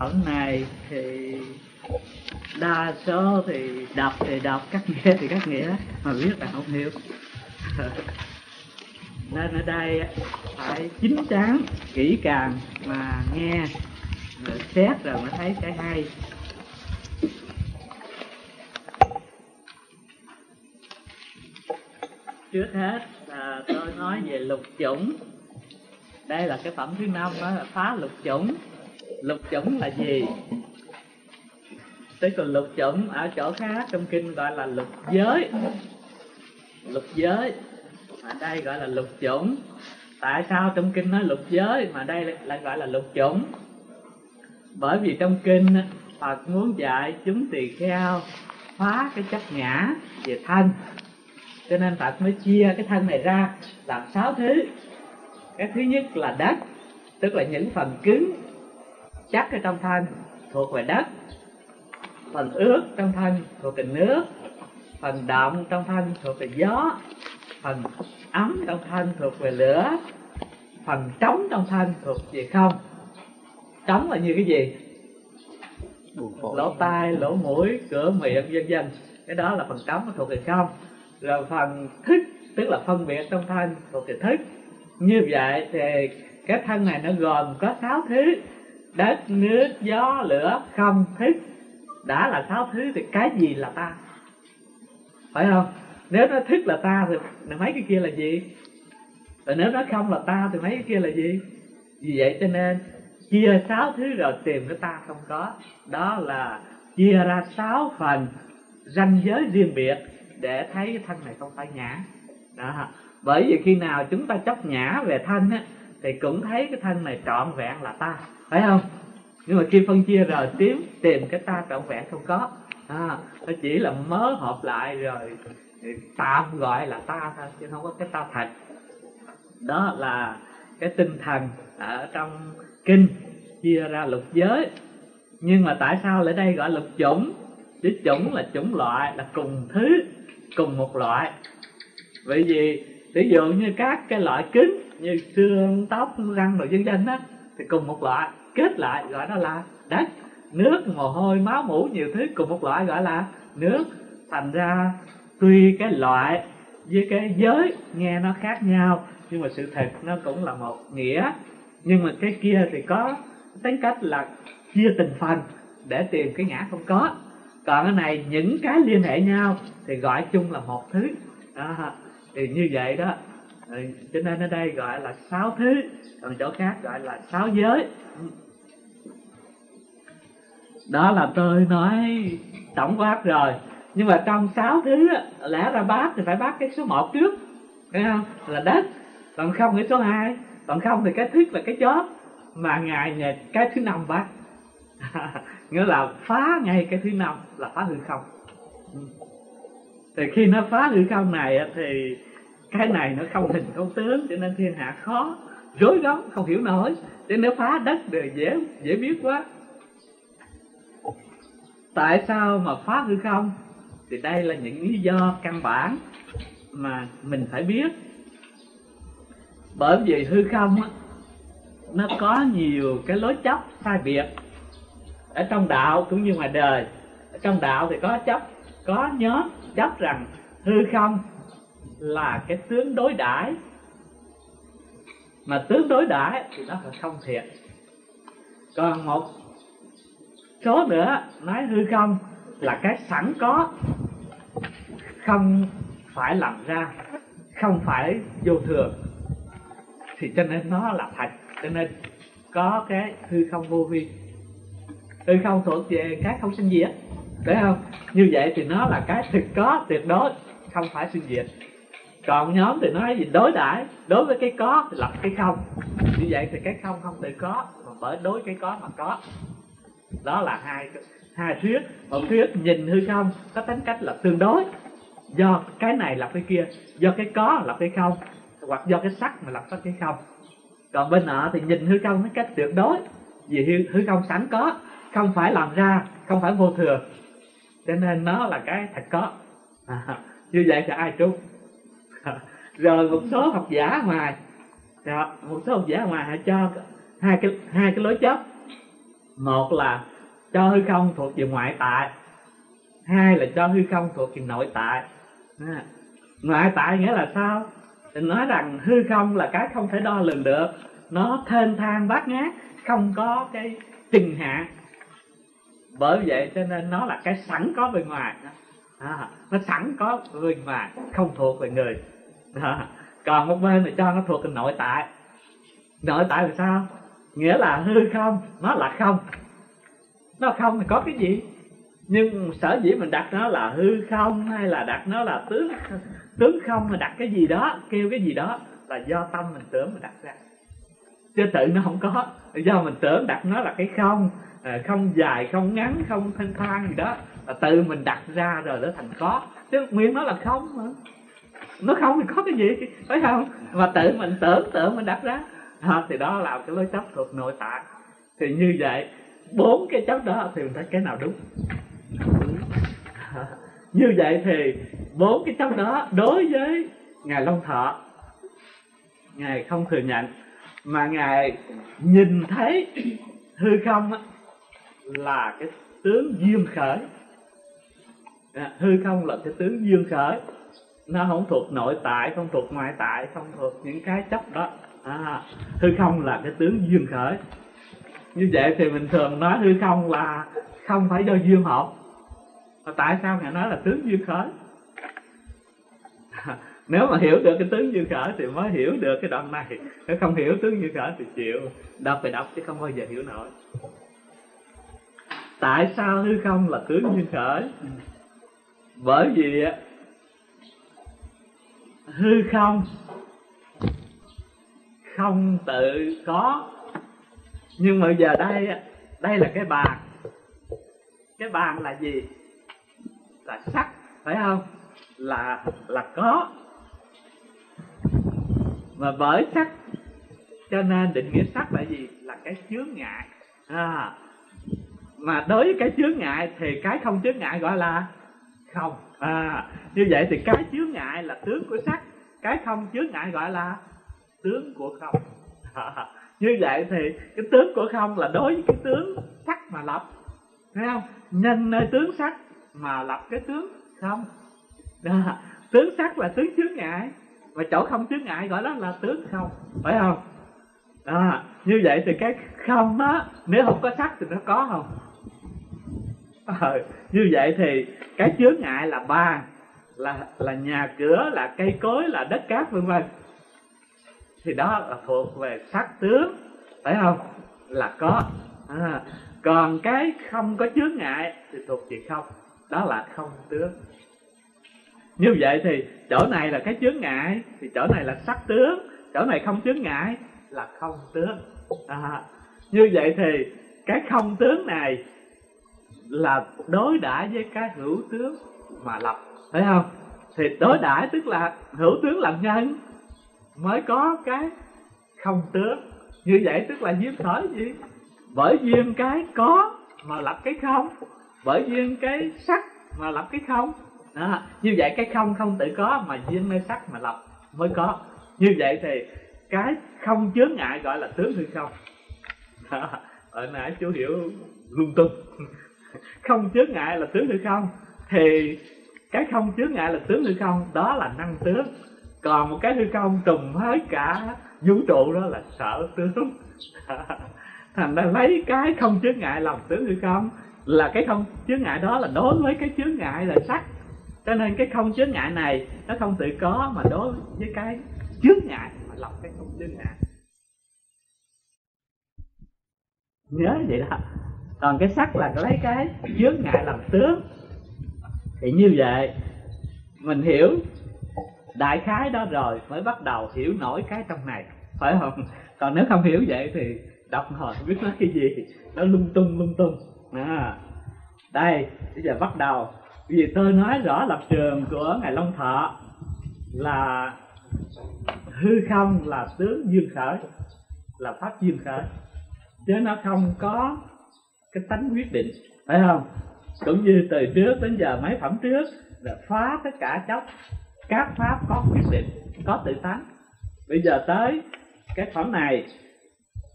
ở này thì đa số thì đọc thì đọc, các nghĩa thì các nghĩa, mà viết là không hiểu. Nên ở đây phải chính chắn kỹ càng mà nghe, rồi xét rồi mới thấy cái hay. Trước hết là tôi nói về lục chủng. Đây là cái phẩm thứ năm, đó là phá lục chủng lục chủng là gì? Tức là lục chủng ở chỗ khác trong kinh gọi là lục giới. Lục giới. Mà đây gọi là lục chủng tại sao trong kinh nói lục giới mà đây lại gọi là lục chủng bởi vì trong kinh Phật muốn dạy chúng tỳ kheo phá cái chấp ngã về thân. Cho nên Phật mới chia cái thân này ra làm sáu thứ. Cái thứ nhất là đất, tức là những phần cứng chắc ở trong thân. Thuộc về đất. Phần ướt trong thân thuộc về nước. Phần động trong thân thuộc về gió. Phần ấm trong thân thuộc về lửa. Phần trống trong thân thuộc về không. Trống là như cái gì? Lỗ tai lỗ mũi cửa miệng vân vân. Cái đó là phần trống thuộc về không. Rồi phần thức tức là phân biệt trong thân thuộc về thức. Như vậy thì cái thân này nó gồm có sáu thứ đất, nước, gió, lửa, không thức đã là sáu thứ thì cái gì là ta? Phải không? Nếu nó thức là ta thì mấy cái kia là gì? Và nếu nó không là ta thì mấy cái kia là gì? Vì vậy cho nên, chia sáu thứ rồi tìm cái ta không có. Đó là chia ra sáu phần ranh giới riêng biệt để thấy cái thân này không phải ngã đó. Bởi vì khi nào chúng ta chấp nhã về thân á thì cũng thấy cái thân này trọn vẹn là ta phải không? Nhưng mà khi phân chia rồi tìm tìm cái ta trọn vẹn không có. À, nó chỉ là mớ hợp lại rồi tạm gọi là ta thôi chứ không có cái ta thật. Đó là cái tinh thần ở trong kinh chia ra lục giới. Nhưng mà tại sao lại đây gọi lục chủng? Chứ chủng là chủng loại là cùng thứ cùng một loại. Vì vì ví dụ như các cái loại kính như xương, tóc, răng rồi dân dân á, thì cùng một loại, kết lại gọi nó là đất. Nước, mồ hôi, máu mũ nhiều thứ cùng một loại gọi là nước. Thành ra tuy cái loại với cái giới nghe nó khác nhau, nhưng mà sự thật nó cũng là một nghĩa. Nhưng mà cái kia thì có tính cách là chia từng phần để tìm cái ngã không có. Còn cái này, những cái liên hệ nhau thì gọi chung là một thứ. Đó. thì như vậy đó cho nên ở đây gọi là sáu thứ, còn chỗ khác gọi là sáu giới. Đó là tôi nói tổng quát rồi. Nhưng mà trong sáu thứ lẽ ra bát thì phải bát cái số một trước thấy không? Là đất. Còn không cái số hai, còn không thì cái thức là cái chót mà ngài nhờ cái thứ năm bát nghĩa là phá ngay cái thứ năm là phá hư không. Ừ. Thì khi nó phá hư không này thì cái này nó không hình không tướng cho nên thiên hạ khó. Rối rắm không hiểu nổi. Cho nếu phá đất thì dễ dễ biết quá. Tại sao mà phá hư không? Thì đây là những lý do căn bản mà mình phải biết. Bởi vì hư không á, nó có nhiều cái lối chấp sai biệt. Ở trong đạo cũng như ngoài đời ở trong đạo thì có chấp có nhóm chấp rằng hư không là cái tướng đối đãi. Mà tướng đối đãi thì nó phải không thiện. còn một số nữa, nói hư không, là cái sẵn có. Không phải làm ra, không phải vô thường. Thì cho nên nó là thật. Cho nên có cái hư không vô vi. Hư không thuộc về cái không sinh diệt. Phải không? Như vậy thì nó là cái thực có tuyệt đối, không phải sinh diệt còn nhóm thì nói gì? Đối đãi. Đối với cái có thì lập cái không. Như vậy thì cái không không tự có. Mà bởi đối cái có mà có. Đó là hai hai thuyết. Một thuyết nhìn hư không có tính cách là tương đối. Do cái này lập cái kia do cái có lập cái không hoặc do cái sắc mà lập có cái không. Còn bên nọ thì nhìn hư không với cách tuyệt đối. Vì hư, hư không sẵn có. Không phải làm ra không phải vô thường cho nên nó là cái thật có. À, như vậy thì ai trúng rồi một số học giả ngoài. Một số học giả ngoài họ cho hai cái hai cái lối chấp một là cho hư không thuộc về ngoại tại. Hai là cho hư không thuộc về nội tại. À, ngoại tại nghĩa là sao? Thì nói rằng hư không là cái không thể đo lường được. Nó thênh thang bát ngát không có cái chừng hạn bởi vậy cho nên nó là cái sẵn có bên ngoài. À, nó sẵn có bên ngoài không thuộc về người còn một bên thì cho nó thuộc nội tại. Nội tại là sao? Nghĩa là hư không, nó là không. Nó không thì có cái gì? Nhưng sở dĩ mình đặt nó là hư không hay là đặt nó là tướng tướng không mà đặt cái gì đó, kêu cái gì đó là do tâm mình tưởng mình đặt ra. Chứ tự nó không có. Do mình tưởng đặt nó là cái không à, không dài, không ngắn, không thanh thang gì đó, là tự mình đặt ra rồi nó thành có. Chứ nguyên nó là không mà nó không thì có cái gì phải không? Mà tự mình tưởng tưởng mình đặt ra. À, thì đó là cái lối chấp thuộc nội tại. Thì như vậy bốn cái chấp đó thì mình thấy cái nào đúng? Như vậy thì bốn cái chấp đó đối với ngài long thọ ngài không thừa nhận mà ngài nhìn thấy hư không là cái tướng duyên khởi. À, hư không là cái tướng duyên khởi nó không thuộc nội tại không thuộc ngoại tại không thuộc những cái chấp đó. À, hư không là cái tướng duyên khởi. Như vậy thì mình thường nói hư không là không phải do duyên hợp mà tại sao ngài nói là tướng duyên khởi? Nếu mà hiểu được cái tướng duyên khởi thì mới hiểu được cái đoạn này. Nếu không hiểu tướng duyên khởi thì chịu. Đọc phải đọc chứ không bao giờ hiểu nổi. Tại sao hư không là tướng duyên khởi? Bởi vì hư không? Không tự có. Nhưng mà giờ đây đây là cái bàn. Cái bàn là gì? Là sắc phải không? Là là có. Mà bởi sắc cho nên định nghĩa sắc là gì? Là cái chướng ngại. À, mà đối với cái chướng ngại thì cái không chướng ngại gọi là không. À, như vậy thì cái chướng ngại là tướng của sắc cái không chướng ngại gọi là tướng của không. À, như vậy thì cái tướng của không là đối với cái tướng sắc mà lập thấy không? Nhân nơi tướng sắc mà lập cái tướng không. À, tướng sắc là tướng chướng ngại mà chỗ không chướng ngại gọi đó là tướng không phải không? À, như vậy thì cái không á nếu không có sắc thì nó có không? À, như vậy thì cái chướng ngại là ba là là nhà cửa là cây cối là đất cát vân vân. Thì đó là thuộc về sắc tướng phải không? Là có. À, còn cái không có chướng ngại thì thuộc về không. Đó là không tướng. Như vậy thì chỗ này là cái chướng ngại thì chỗ này là sắc tướng. Chỗ này không chướng ngại là không tướng. À, như vậy thì cái không tướng này là đối đãi với cái hữu tướng mà lập, thấy không? Thì đối đãi tức là hữu tướng làm nhân mới có cái không tướng. Như vậy tức là duyên khởi gì? Bởi duyên cái có mà lập cái không. Bởi duyên cái sắc mà lập cái không. Đó. như vậy cái không không tự có mà duyên nơi sắc mà lập mới có. Như vậy thì cái không chướng ngại gọi là tướng hư không. Ở nãy chú hiểu lung tung. không chướng ngại là tướng hư không? Thì cái không chướng ngại là tướng hư không? Đó là năng tướng. Còn một cái hư không trùng với cả vũ trụ đó là sở tướng. Thành ra lấy cái không chướng ngại làm tướng hư không? Là cái không chướng ngại đó là đối với cái chướng ngại là sắc. Cho nên cái không chướng ngại này, nó không tự có mà đối với cái chướng ngại mà lọc cái không chướng ngại. Nhớ vậy đó còn cái sắc là lấy cái chướng ngại làm tướng. Thì như vậy mình hiểu đại khái đó rồi mới bắt đầu hiểu nổi cái trong này. Phải không? Còn nếu không hiểu vậy thì đọc hồi biết nói cái gì. Nó lung tung lung tung. À, đây bây giờ bắt đầu. Vì tôi nói rõ lập trường của ngài long thọ là hư không là tướng duyên khởi là pháp duyên khởi. Chứ nó không có cái tánh quyết định. Phải không? Cũng như từ trước đến giờ, mấy phẩm trước là phá tất cả chấp các pháp có quyết định, có tự tánh. Bây giờ tới cái phẩm này,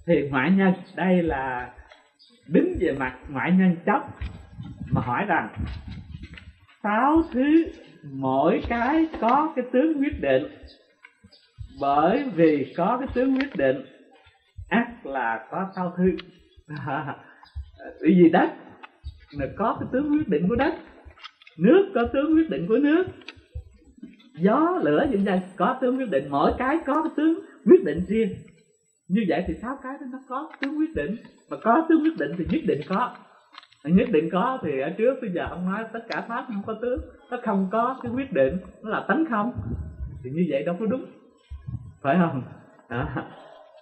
thì ngoại nhân, đây là đứng về mặt ngoại nhân chấp mà hỏi rằng, sáu thứ, mỗi cái có cái tướng quyết định. Bởi vì có cái tướng quyết định, ác là có sáu thứ. bởi vì đất? Là có cái tướng quyết định của đất. Nước có tướng quyết định của nước. Gió, lửa, vân vân, có tướng quyết định. Mỗi cái có cái tướng quyết định riêng. Như vậy thì sáu cái đó nó có tướng quyết định. Mà có tướng quyết định thì nhất định có. Nhất định có thì ở trước, bây giờ ông nói tất cả pháp không có tướng. Nó không có cái quyết định. Nó là tánh không. Thì như vậy đâu có đúng. Phải không? Đó.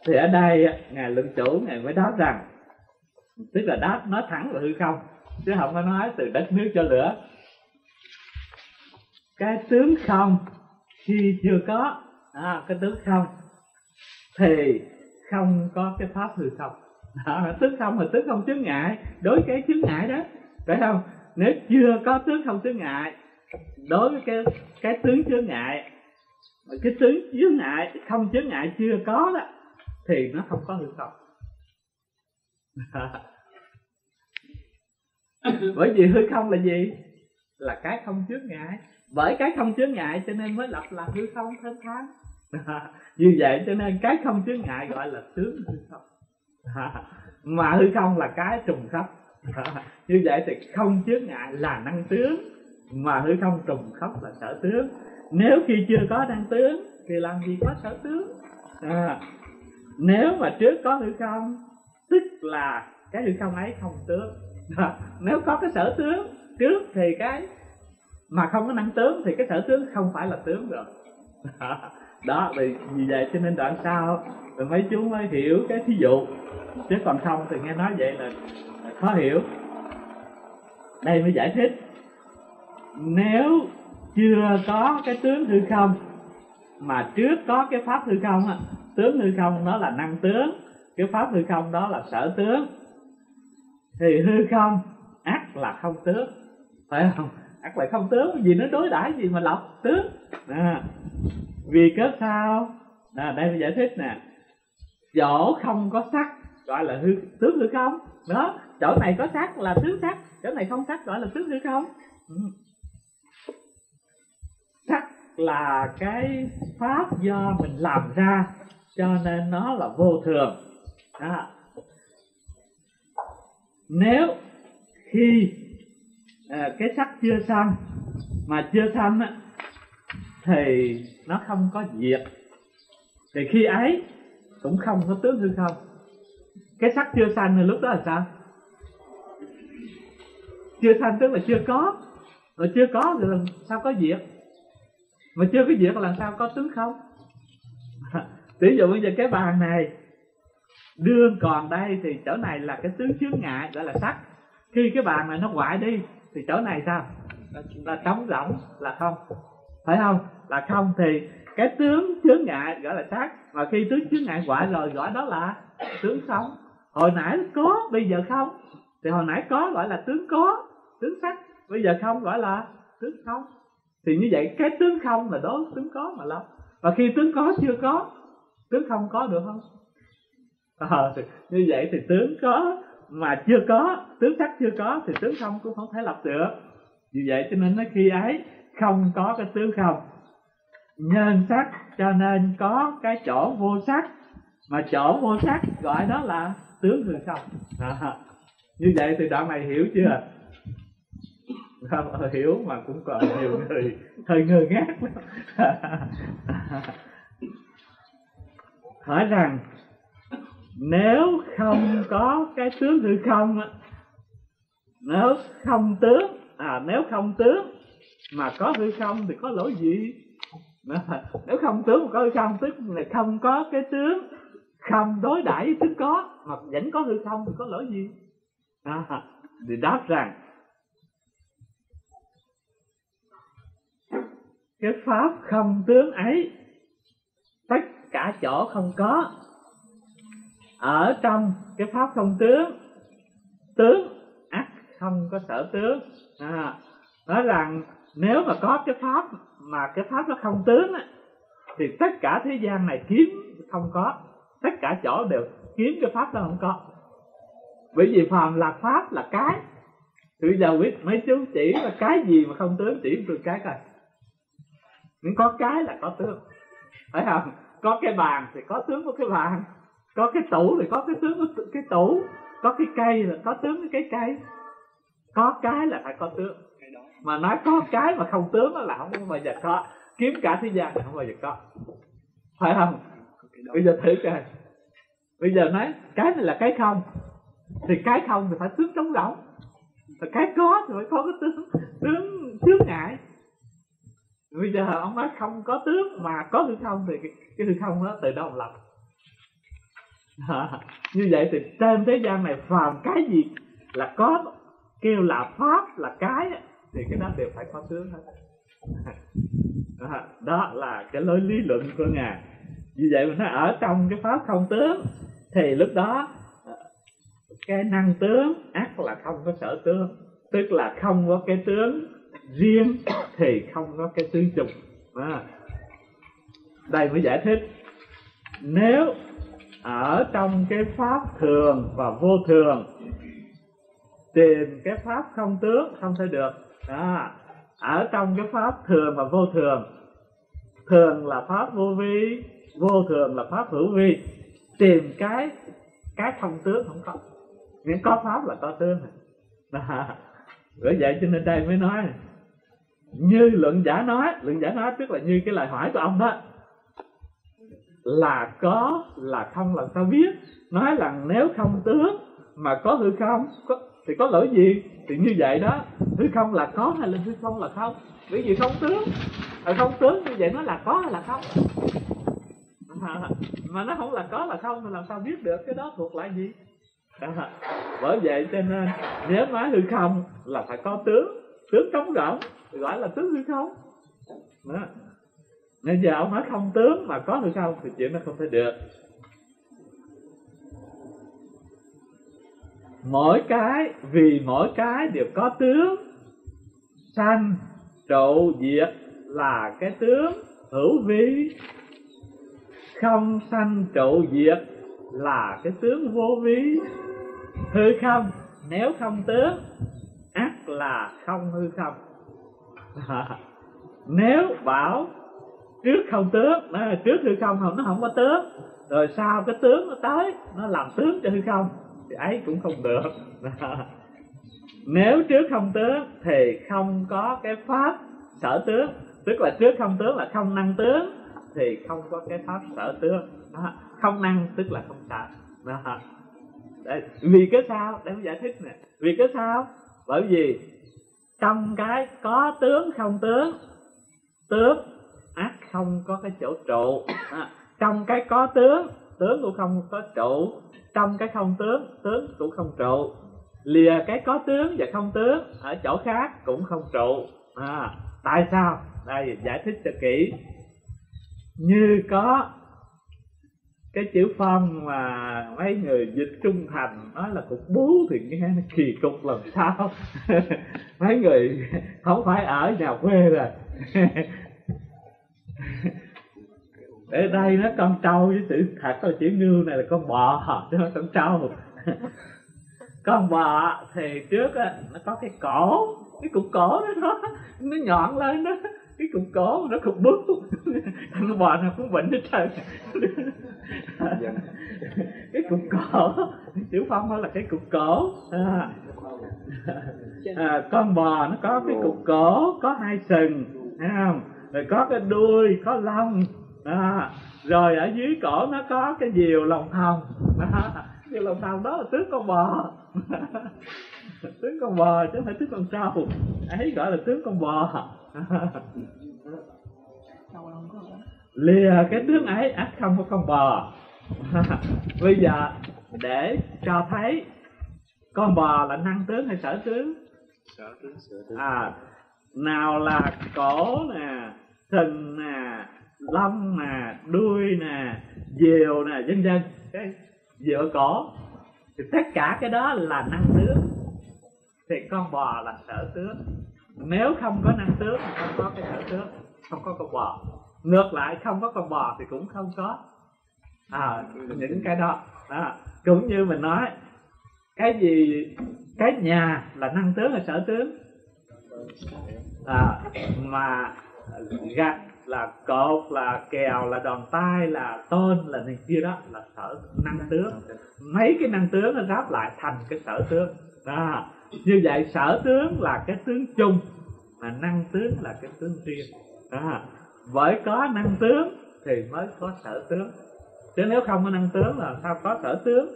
thì ở đây ngài luận chủ ngài mới nói rằng tức là đáp nói thẳng là hư không chứ không có nói từ đất nước cho lửa. Cái tướng không khi chưa có. À, cái tướng không thì không có cái pháp hư không. Đó, tướng không là tướng không chướng ngại đối với cái chướng ngại đó phải không? Nếu chưa có tướng không chướng ngại đối với cái cái tướng chướng ngại cái tướng chướng ngại không chướng ngại chưa có đó thì nó không có hư không bởi vì hư không là gì? Là cái không chướng ngại. Bởi cái không chướng ngại cho nên mới lập là hư không thơm tháng. Như vậy cho nên cái không chướng ngại gọi là tướng hư không. Mà hư không là cái trùng khắp như vậy thì không chướng ngại là năng tướng. Mà hư không trùng khắp là sở tướng. Nếu khi chưa có năng tướng thì làm gì có sở tướng? À, nếu mà trước có hư không tức là cái hư không ấy không tướng. Đó. nếu có cái sở tướng trước thì cái mà không có năng tướng thì cái sở tướng không phải là tướng rồi đó, vì vì vậy cho nên đoạn sau rồi mấy chú mới hiểu cái thí dụ. Chứ còn không thì nghe nói vậy là khó hiểu. Đây mới giải thích. Nếu chưa có cái tướng hư không, mà trước có cái pháp hư không á, tướng hư không nó là năng tướng cái pháp hư không đó là sở tướng. Thì hư không ác là không tướng. Phải không? Ác lại không tướng vì nó đối đãi gì mà lọc? Tướng. À, vì cớ sao? À, đây mình giải thích nè. Chỗ không có sắc gọi là hư tướng hư không. Đó chỗ này có sắc là tướng sắc chỗ này không sắc gọi là tướng hư không. Ừ. Sắc là cái pháp do mình làm ra cho nên nó là vô thường à, nếu khi à, cái sắc chưa xong mà chưa xong á thì nó không có diệt. Thì khi ấy cũng không có tướng hư không. Cái sắc chưa sanh thì lúc đó là sao? Chưa sanh tức là chưa có. Rồi chưa có thì làm sao có diệt? Mà chưa có diệt là làm sao có tướng không? Ví dụ bây giờ cái bàn này đương còn đây thì chỗ này là cái tướng chướng ngại, gọi là sắc. Khi cái bàn này nó hoại đi, thì chỗ này sao? Là trống rỗng, là không. Phải không? Là không thì cái tướng chướng ngại, gọi là sắc. Mà khi tướng chướng ngại hoại rồi, gọi đó là tướng sống. Hồi nãy có, bây giờ không. Thì hồi nãy có gọi là tướng có, tướng sắc. Bây giờ không gọi là tướng không. Thì như vậy, cái tướng không là đó tướng có mà lắm và khi tướng có chưa có, tướng không có được không? À, như vậy thì tướng có mà chưa có tướng sắc chưa có thì tướng không cũng không thể lập được. Vì vậy cho nên nó khi ấy không có cái tướng không. Nhân sắc cho nên có cái chỗ vô sắc. Mà chỗ vô sắc gọi đó là tướng hư không. À, như vậy thì đoạn này hiểu chưa? Không hiểu mà cũng còn nhiều người hơi ngơ ngác hỏi rằng nếu không có cái tướng hư không nếu không tướng à nếu không tướng mà có hư không thì có lỗi gì? Nếu không tướng mà có hư không tức là không có cái tướng không đối đãi với tướng có mà vẫn có hư không thì có lỗi gì? À, thì đáp rằng cái pháp không tướng ấy tất cả chỗ không có ở trong cái pháp không tướng tướng ác không có sở tướng. À, nói rằng nếu mà có cái pháp mà cái pháp nó không tướng á, thì tất cả thế gian này kiếm không có tất cả chỗ đều kiếm cái pháp nó không có. Bởi vì phàm là pháp là cái thì bây giờ biết mấy chú chỉ là cái gì mà không tướng chỉ được cái coi. Nhưng có cái là có tướng. Phải không? Có cái bàn thì có tướng của cái bàn có cái tủ thì có cái tướng của cái tủ có cái cây là có tướng cái cây. Có cái là phải có tướng. Mà nói có cái mà không tướng là không bao giờ có. Kiếm cả thế gian là không bao giờ có. Phải không? Bây giờ thử coi. Bây giờ nói cái này là cái không. Thì cái không thì phải tướng trống rỗng và cái có thì phải có cái tướng tướng chướng ngại. Bây giờ ông nói không có tướng mà có hư không thì cái, cái hư không đó từ đâu mà lập à, như vậy thì trên thế gian này phàm cái gì là có kêu là pháp là cái thì cái đó đều phải có tướng hết. À, đó là cái lối lý luận của ngài. Như vậy mà nó ở trong cái pháp không tướng thì lúc đó cái năng tướng ác là không có sở tướng. Tức là không có cái tướng riêng thì không có cái tướng chung. À. đây mới giải thích. Nếu ở trong cái pháp thường và vô thường. Tìm cái pháp không tướng không thể được. À, ở trong cái pháp thường và vô thường. Thường là pháp vô vi vô thường là pháp hữu vi. Tìm cái cái không tướng không có. Nếu có pháp là có tướng à, bởi vậy cho nên đây mới nói. Như luận giả nói luận giả nói tức là như cái lời hỏi của ông đó là có là không làm sao biết. Nói rằng nếu không tướng mà có hư không có, thì có lỗi gì? Thì như vậy đó. Hư không là có hay là hư không là không? Bởi vì không tướng. À, không tướng như vậy nó là có hay là không? À, mà nó không là có là không thì làm sao biết được? Cái đó thuộc lại gì? À, bởi vậy cho nên nếu nói hư không là phải có tướng. Tướng trống rỗng gọi là tướng hư không. Đó nên giờ ông nói không tướng mà có được không thì chuyện nó không thể được. Mỗi cái, vì mỗi cái đều có tướng. Sanh, trụ, diệt là cái tướng hữu vi. Không sanh, trụ, diệt là cái tướng vô vi. Hư không, nếu không tướng, ác là không hư không. Nếu bảo trước không tướng à, trước hư không không nó không có tướng. Rồi sau cái tướng nó tới nó làm tướng cho hư không thì ấy cũng không được. Nếu trước không tướng thì không có cái pháp sở tướng. Tức là trước không tướng là không năng tướng thì không có cái pháp sở tướng. Đó. không năng tức là không sợ đó. Đấy, vì cái sao? Để giải thích nè. Vì cái sao? Bởi vì trong cái có tướng không tướng tướng ác không có cái chỗ trụ. À, trong cái có tướng tướng cũng không có trụ. Trong cái không tướng tướng cũng không trụ. Lìa cái có tướng và không tướng ở chỗ khác cũng không trụ. À, tại sao? Đây giải thích cho kỹ. Như có cái chữ phong mà mấy người dịch trung thành nói là cục bú thì nghe nó kỳ cục làm sao? Mấy người không phải ở nhà quê rồi ở đây nó con trâu với sự thật là chữ ngưu này là con bò chứ không con trâu. Con bò thì trước á nó có cái cổ cái cục cổ đó, đó. Nó nhọn lên đó cái cục cổ nó cục bút. Con bò nào cũng bệnh hết trơn. Cái cục cổ tiểu phong đó là cái cục cổ. À. À, con bò nó có cái cục cổ có hai sừng thấy không rồi có cái đuôi có lông. À, rồi ở dưới cổ nó có cái diều lòng thòng. À, diều lòng thòng đó là tướng con bò. Tướng con bò chứ không phải tướng con trâu ấy gọi là tướng con bò. Lìa cái tướng ấy ắt không có con bò. Bây giờ để cho thấy con bò là năng tướng hay sở tướng? Sở tướng sở tướng. À nào là cổ nè sừng nè lông nè đuôi nè diều nè vân vân. Cái diều ở cổ thì tất cả cái đó là năng tướng. Thì con bò là sở tướng. Nếu không có năng tướng thì không có cái sở tướng không có con bò. Ngược lại không có con bò thì cũng không có à, những cái đó. À, cũng như mình nói cái gì cái nhà là năng tướng là sở tướng. À, mà gạch là cột, là kèo, là đòn tay là tôn là này kia đó, là sở năng tướng. Mấy cái năng tướng nó ráp lại thành cái sở tướng. Đó như vậy sở tướng là cái tướng chung, mà năng tướng là cái tướng riêng. Đó bởi có năng tướng thì mới có sở tướng. Chứ nếu không có năng tướng là sao có sở tướng?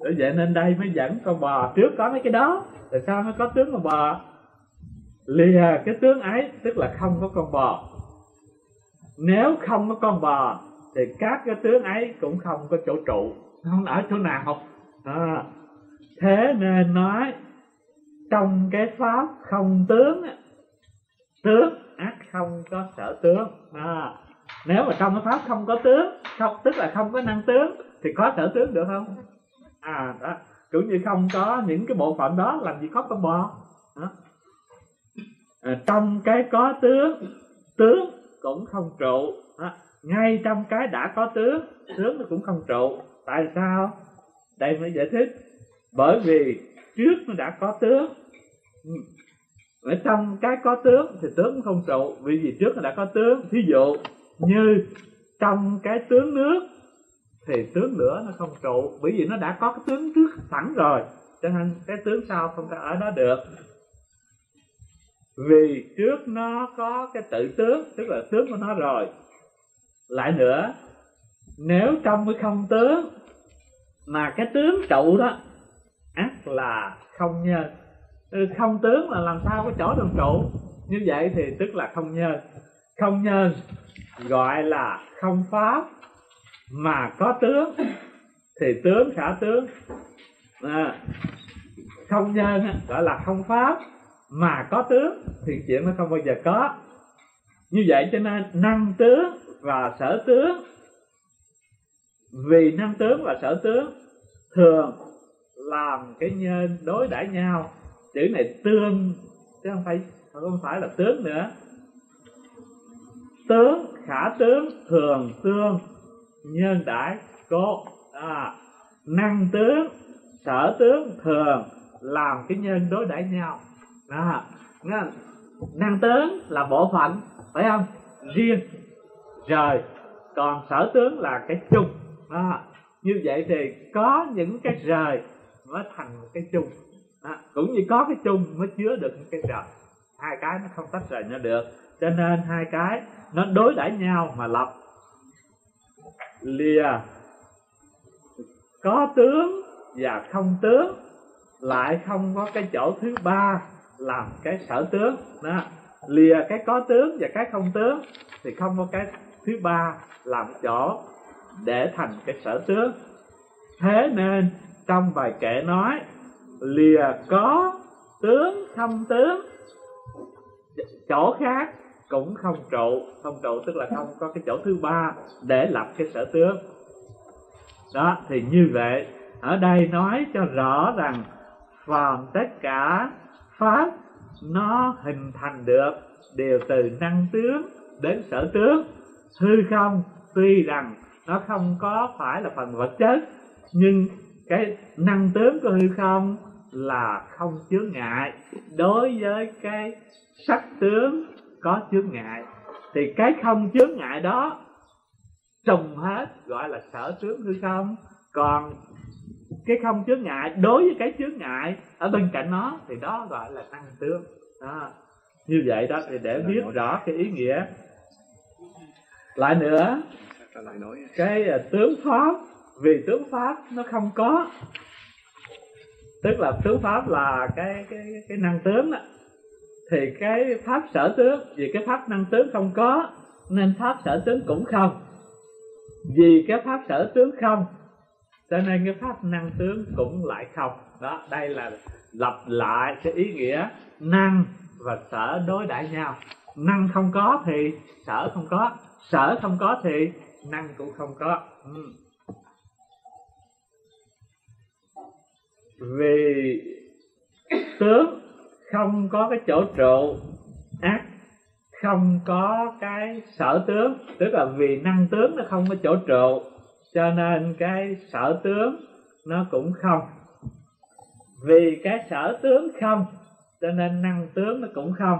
Bởi vậy nên đây mới dẫn con bò. Trước có mấy cái đó tại sao mới có tướng con bò? Lìa cái tướng ấy tức là không có con bò. Nếu không có con bò thì các cái tướng ấy cũng không có chỗ trụ. Không ở chỗ nào. À, thế nên nói trong cái pháp không tướng tướng ác không có sở tướng. À, nếu mà trong cái pháp không có tướng không tức là không có năng tướng thì có sở tướng được không? À đó cũng như không có những cái bộ phận đó làm gì có con bò. À, À, trong cái có tướng tướng cũng không trụ. À, ngay trong cái đã có tướng tướng nó cũng không trụ. Tại sao? Đây mới giải thích. Bởi vì trước nó đã có tướng. Ừ. Ở trong cái có tướng thì tướng cũng không trụ. Vì gì trước nó đã có tướng thí dụ như trong cái tướng nước thì tướng lửa nó không trụ. Bởi vì nó đã có cái tướng trước sẵn rồi. Cho nên cái tướng sau không thể ở đó được vì trước nó có cái tự tướng tức là tướng của nó rồi. Lại nữa nếu trong cái không tướng mà cái tướng trụ đó ác là không nhân ừ, không tướng là làm sao có chỗ đường trụ? Như vậy thì tức là không nhân không nhân gọi là không pháp mà có tướng thì tướng khả tướng. À, không nhân gọi là không pháp mà có tướng thì chuyện nó không bao giờ có. Như vậy cho nên năng tướng và sở tướng. Vì năng tướng và sở tướng thường làm cái nhân đối đãi nhau. Chữ này tương chứ không phải không phải là tướng nữa. Tướng khả tướng thường tương nhân đãi cố. À, năng tướng sở tướng thường làm cái nhân đối đãi nhau đó. Năng tướng là bộ phận, phải không? Riêng rồi còn sở tướng là cái chung. Đó. như vậy thì có những cái rời mới thành một cái chung. Đó. cũng như có cái chung mới chứa được những cái rời. Hai cái nó không tách rời nhau được. Cho nên hai cái nó đối đãi nhau mà lập. Lìa. Có tướng và không tướng lại không có cái chỗ thứ ba làm cái sở tướng, đó. Lìa cái có tướng và cái không tướng, thì không có cái thứ ba làm chỗ để thành cái sở tướng. Thế nên, trong bài kệ nói, lìa có tướng, không tướng, chỗ khác cũng không trụ. Không trụ tức là không có cái chỗ thứ ba để lập cái sở tướng. Đó, thì như vậy, ở đây nói cho rõ rằng phàm tất cả pháp nó hình thành được đều từ năng tướng đến sở tướng. Hư không, tuy rằng nó không có phải là phần vật chất, nhưng cái năng tướng của hư không là không chướng ngại. Đối với cái sắc tướng có chướng ngại, thì cái không chướng ngại đó trùng hết, gọi là sở tướng hư không. Còn cái không chướng ngại, đối với cái chướng ngại ở bên cạnh nó thì đó gọi là năng tướng. Đó. như vậy đó thì để biết rõ cái ý nghĩa. Lại nữa, cái à, tướng pháp, vì tướng pháp nó không có. Tức là tướng pháp là cái cái cái năng tướng đó. Thì cái pháp sở tướng, vì cái pháp năng tướng không có, nên pháp sở tướng cũng không. Vì cái pháp sở tướng không cho nên cái pháp năng tướng cũng lại không. Đó, đây là lặp lại cái ý nghĩa năng và sở đối đãi nhau. Năng không có thì sở không có, sở không có thì năng cũng không có. Ừ. vì tướng không có cái chỗ trụ, ác không có cái sở tướng, tức là vì năng tướng nó không có chỗ trụ cho nên cái sở tướng nó cũng không. Vì cái sở tướng không cho nên năng tướng nó cũng không.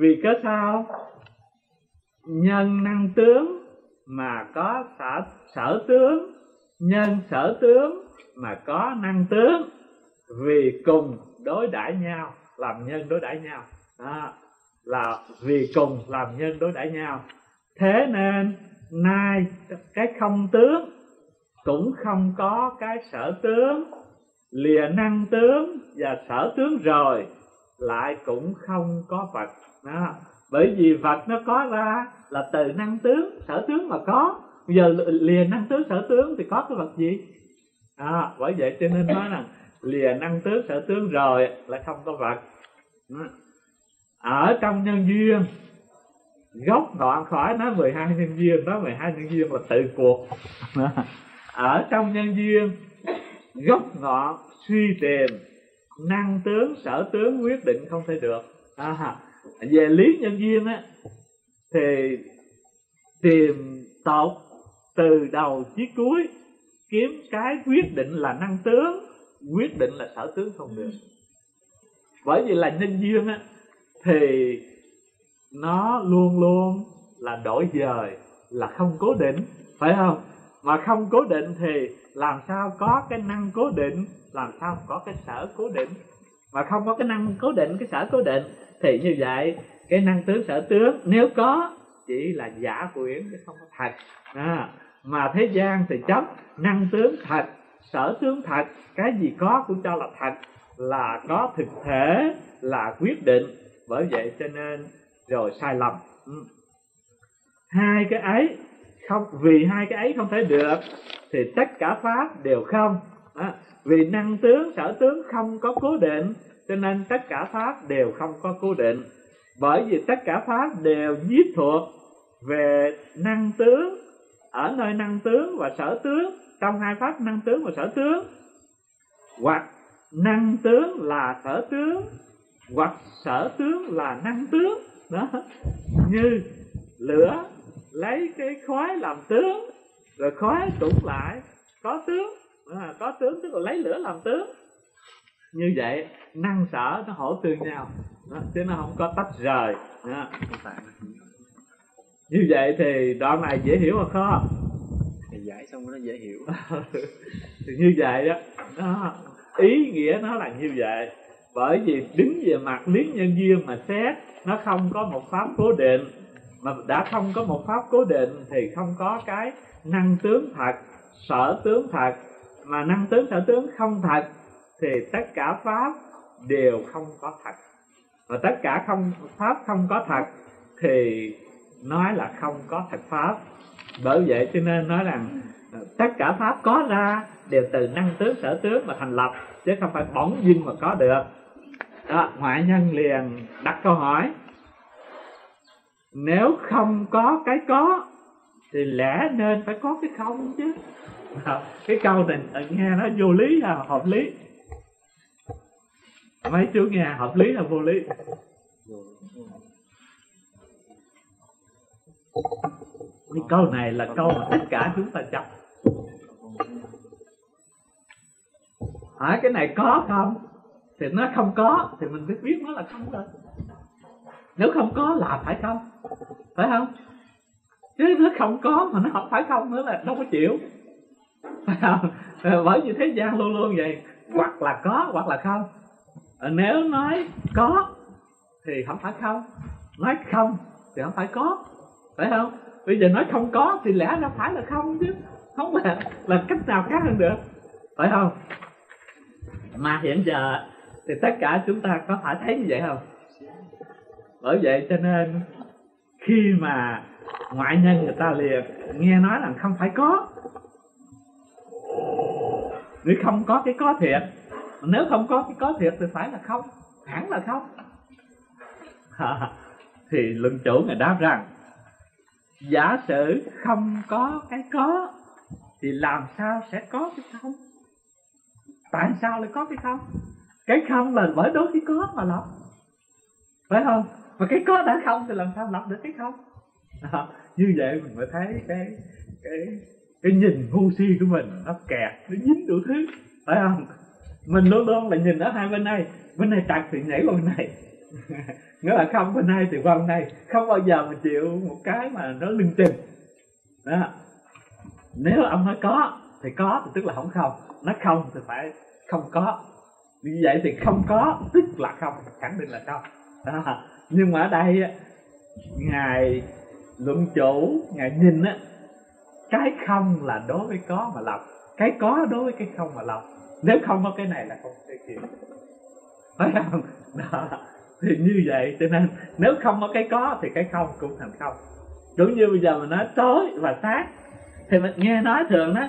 Vì cớ sao? Nhân năng tướng mà có sở sở tướng nhân sở tướng mà có năng tướng. Vì cùng đối đãi nhau làm nhân đối đãi nhau. Đó, là vì cùng làm nhân đối đãi nhau. Thế nên nay cái không tướng cũng không có cái sở tướng. Lìa năng tướng và sở tướng rồi lại cũng không có vật đó. bởi vì vật nó có ra là từ năng tướng sở tướng mà có. Bây giờ lìa năng tướng sở tướng thì có cái vật gì? À, bởi vậy cho nên nói rằng lìa năng tướng sở tướng rồi lại không có vật ở trong nhân duyên gốc đoạn khỏi nó 12 nhân duyên đó 12 nhân duyên là tự cuộc. Ở trong nhân duyên gốc ngọn suy tìm năng tướng sở tướng quyết định không thể được. À, về lý nhân duyên á thì tìm tột từ đầu chí cuối kiếm cái quyết định là năng tướng quyết định là sở tướng không được. Bởi vì là nhân duyên á thì nó luôn luôn là đổi dời là không cố định phải không? Mà không cố định thì làm sao có cái năng cố định làm sao có cái sở cố định? Mà không có cái năng cố định cái sở cố định thì như vậy cái năng tướng sở tướng nếu có chỉ là giả quyển chứ không có thật. À, mà thế gian thì chấp năng tướng thật sở tướng thật cái gì có cũng cho là thật là có thực thể là quyết định. Bởi vậy cho nên rồi sai lầm. Ừ. Hai cái ấy không vì hai cái ấy không thể được thì tất cả pháp đều không. À, vì năng tướng sở tướng không có cố định cho nên tất cả pháp đều không có cố định. Bởi vì tất cả pháp đều nhiếp thuộc về năng tướng ở nơi năng tướng và sở tướng trong hai pháp năng tướng và sở tướng. Hoặc năng tướng là sở tướng hoặc sở tướng là năng tướng đó. Như lửa lấy cái khói làm tướng rồi khói cũng lại có tướng. À, có tướng tức là lấy lửa làm tướng. Như vậy năng sở nó hỗ tương nhau. Đó, chứ nó không có tách rời. Đó. như vậy thì đoạn này dễ hiểu mà khó thì giải xong nó dễ hiểu. Thì như vậy đó, đó. Ý nghĩa nó là như vậy bởi vì đứng về mặt lý nhân duyên mà xét, nó không có một pháp cố định. Mà đã không có một pháp cố định thì không có cái năng tướng thật, sở tướng thật. Mà năng tướng, sở tướng không thật thì tất cả pháp đều không có thật. Và tất cả không, pháp không có thật thì nói là không có thật pháp. Bởi vậy cho nên nói rằng ờ, tất cả pháp có ra đều từ năng tướng, sở tướng mà thành lập, chứ không phải bỗng dưng mà có được đó, hỏa nhân liền đặt câu hỏi. Nếu không có cái có thì lẽ nên phải có cái không chứ? Cái câu này nghe nó vô lý là hợp lý. Mấy chú nghe hợp lý hay vô lý. Cái câu này là câu mà tất cả chúng ta chấp hỏi cái này có không? Thì nó không có, thì mình biết biết nó là không rồi nếu không có là phải không? Phải không? Chứ nó không có mà nó không phải không nữa là đâu có chịu. Phải không? Bởi vì thế gian luôn luôn vậy. Hoặc là có, hoặc là không. Ờ, nếu nói có thì không phải không. Nói không thì không phải có. Phải không? Bây giờ nói không có thì lẽ ra phải là không chứ. Không là là cách nào khác hơn được. Phải không? Mà hiện giờ thì tất cả chúng ta có phải thấy như vậy không? Bởi vậy cho nên, khi mà ngoại nhân người ta liền nghe nói là không phải có. Nếu không có cái có thiệt, nếu không có cái có thiệt thì phải là không, hẳn là không. Thì luận chủ người đáp rằng, giả sử không có cái có, thì làm sao sẽ có cái không? Tại sao lại có cái không? Cái không là bởi đối cái có mà lập phải không? Và cái có đã không thì làm sao lập được cái không? À, như vậy mình mới thấy cái cái cái nhìn ngu si của mình nó kẹt nó dính đủ thứ. Phải không? Mình luôn luôn là nhìn ở hai bên này. Bên này trật thì nhảy qua bên này. Nghĩa là không bên này thì qua bên này. Không bao giờ mình chịu một cái mà nó lưng chừng. Đó. Nếu ông nói có thì có thì tức là không không. Nó không thì phải không có như vậy thì không có, tức là không, khẳng định là không. Đó. nhưng mà ở đây ngài luận chủ, ngài nhìn á, cái không là đối với có mà lập, cái có đối với cái không mà lập. Nếu không có cái này là không thể chịu. Phải không? Đó. Thì như vậy, cho nên nếu không có cái có thì cái không cũng thành không. Cũng như bây giờ mình nói tối và sáng. Thì mình nghe nói thường đó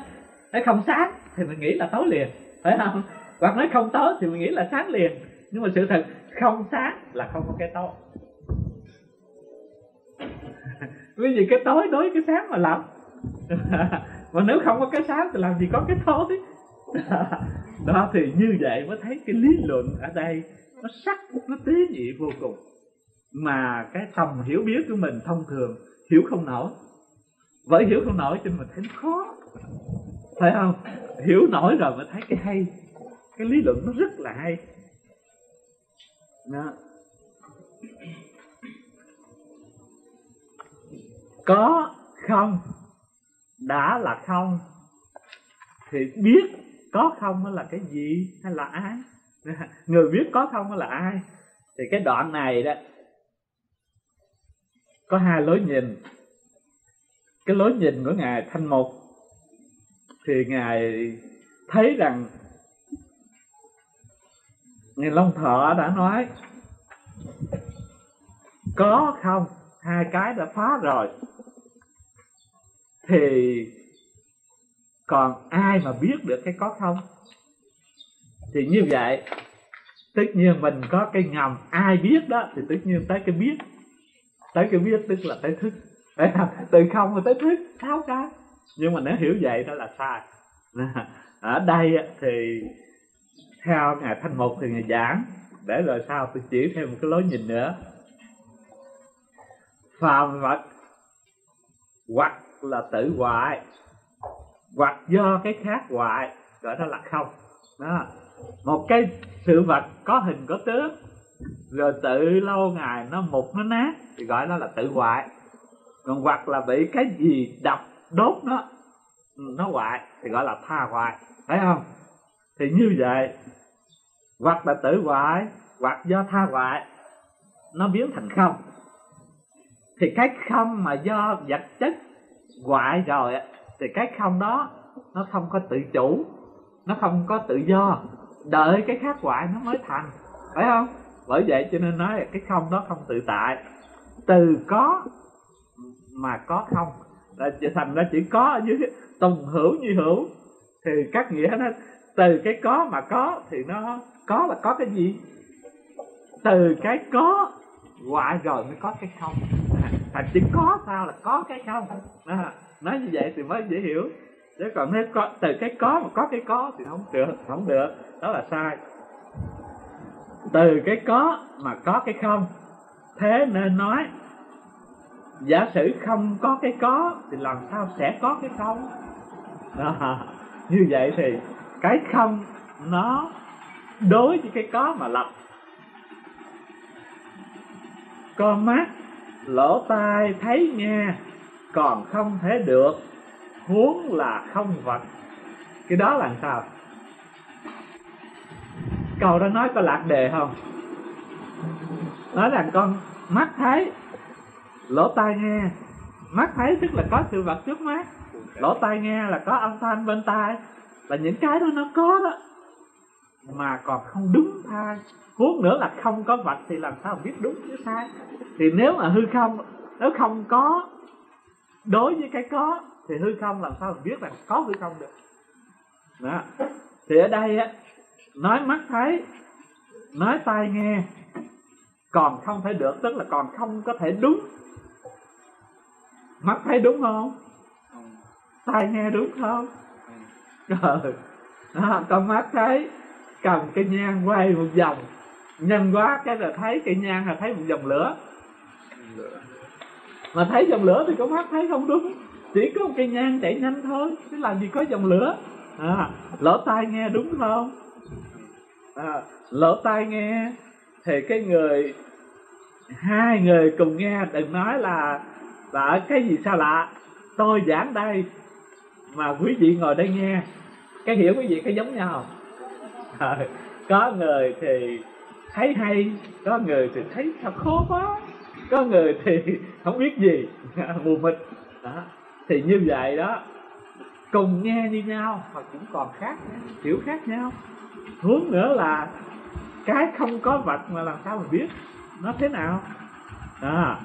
nó không sáng. Thì mình nghĩ là tối liền. Phải không? Hoặc nói không tối thì mình nghĩ là sáng liền. Nhưng mà sự thật, không sáng là không có cái tối. Vì gì cái tối đối với cái sáng mà làm mà nếu không có cái sáng thì làm gì có cái tối? Đó thì như vậy mới thấy cái lý luận ở đây nó sắc, nó tế nhị vô cùng. Mà cái tầm hiểu biết của mình thông thường hiểu không nổi. Bởi hiểu không nổi cho mình thấy khó. Phải không? Hiểu nổi rồi mới thấy cái hay cái lý luận nó rất là hay. Đó. có không? Đã là không. Thì biết có không là cái gì hay là ai? Người biết có không là ai? Thì cái đoạn này đó, có hai lối nhìn. Cái lối nhìn của ngài thanh mục, thì ngài thấy rằng ngài long thọ đã nói, có không? Hai cái đã phá rồi. Thì còn ai mà biết được cái có không? Thì như vậy, tất nhiên mình có cái ngầm. Ai biết đó, thì tất nhiên tới cái biết. Tới cái biết tức là tới thức. Từ không mà tới thức, sáu cái. Nhưng mà nếu hiểu vậy đó là sai. Ở đây thì theo ngày thanh mục thì ngày giảng. Để rồi sau tôi chỉ thêm một cái lối nhìn nữa. Phàm vật hoặc là tự hoại, hoặc do cái khác hoại, gọi đó là không. Đó. Một cái sự vật có hình, có tướng, rồi tự lâu ngày nó mục, nó nát, thì gọi nó là tự hoại. Còn hoặc là bị cái gì đập, đốt nó nó hoại, thì gọi là tha hoại. Phải không? Thì như vậy hoặc là tự hoại, hoặc do tha hoại, nó biến thành không. Thì cái không mà do vật chất hoại rồi thì cái không đó nó không có tự chủ, nó không có tự do. Đợi cái khác hoại nó mới thành, phải không? Bởi vậy cho nên nói cái không đó không tự tại. Từ có mà có không, là thành ra chỉ có ở dưới tùng hữu như hữu, thì các nghĩa nó, từ cái có mà có thì nó có là có cái gì? Từ cái có quả rồi mới có cái không. Thành chỉ có sao là có cái không. À, nói như vậy thì mới dễ hiểu. Chứ còn nếu có từ cái có mà có cái có thì không được không được. Đó là sai. Từ cái có mà có cái không thế nên nói giả sử không có cái có thì làm sao sẽ có cái không? Đó. như vậy thì cái không nó đối với cái có mà lập. Con mắt, lỗ tai, thấy nghe, còn không thể được. Huống là không vật. Cái đó là sao? Câu đó nói có lạc đề không? Nói rằng con mắt thấy, lỗ tai nghe. Mắt thấy tức là có sự vật trước mắt. Lỗ tai nghe là có âm thanh bên tai. Là những cái đó nó có đó mà còn không đúng thai huống nữa là không có vật thì làm sao biết đúng với sai? Thì nếu mà hư không nếu không có đối với cái có thì hư không làm sao biết rằng có hư không được? Đó. thì ở đây á nói mắt thấy nói tai nghe còn không thể được tức là còn không có thể đúng. Mắt thấy đúng không? Tai nghe đúng không? Ừ. đó, con mắt thấy cầm cái nhang quay một vòng. Nhanh quá cái là thấy cây nhang là thấy một dòng lửa. Mà thấy dòng lửa thì có mắt thấy không đúng. Chỉ có một cây nhang chạy nhanh thôi chứ làm gì có dòng lửa. À, lỗ tai nghe đúng không? À, lỗ tai nghe thì cái người hai người cùng nghe đừng nói là là cái gì sao lạ. Tôi giảng đây mà quý vị ngồi đây nghe. Cái hiểu quý vị cái giống nhau à, có người thì thấy hay có người thì thấy thật khó quá có người thì không biết gì mù mịt. Đó thì như vậy đó cùng nghe như nhau mà cũng còn khác hiểu khác nhau. Hướng nữa là cái không có vật mà làm sao mà biết nó thế nào. À,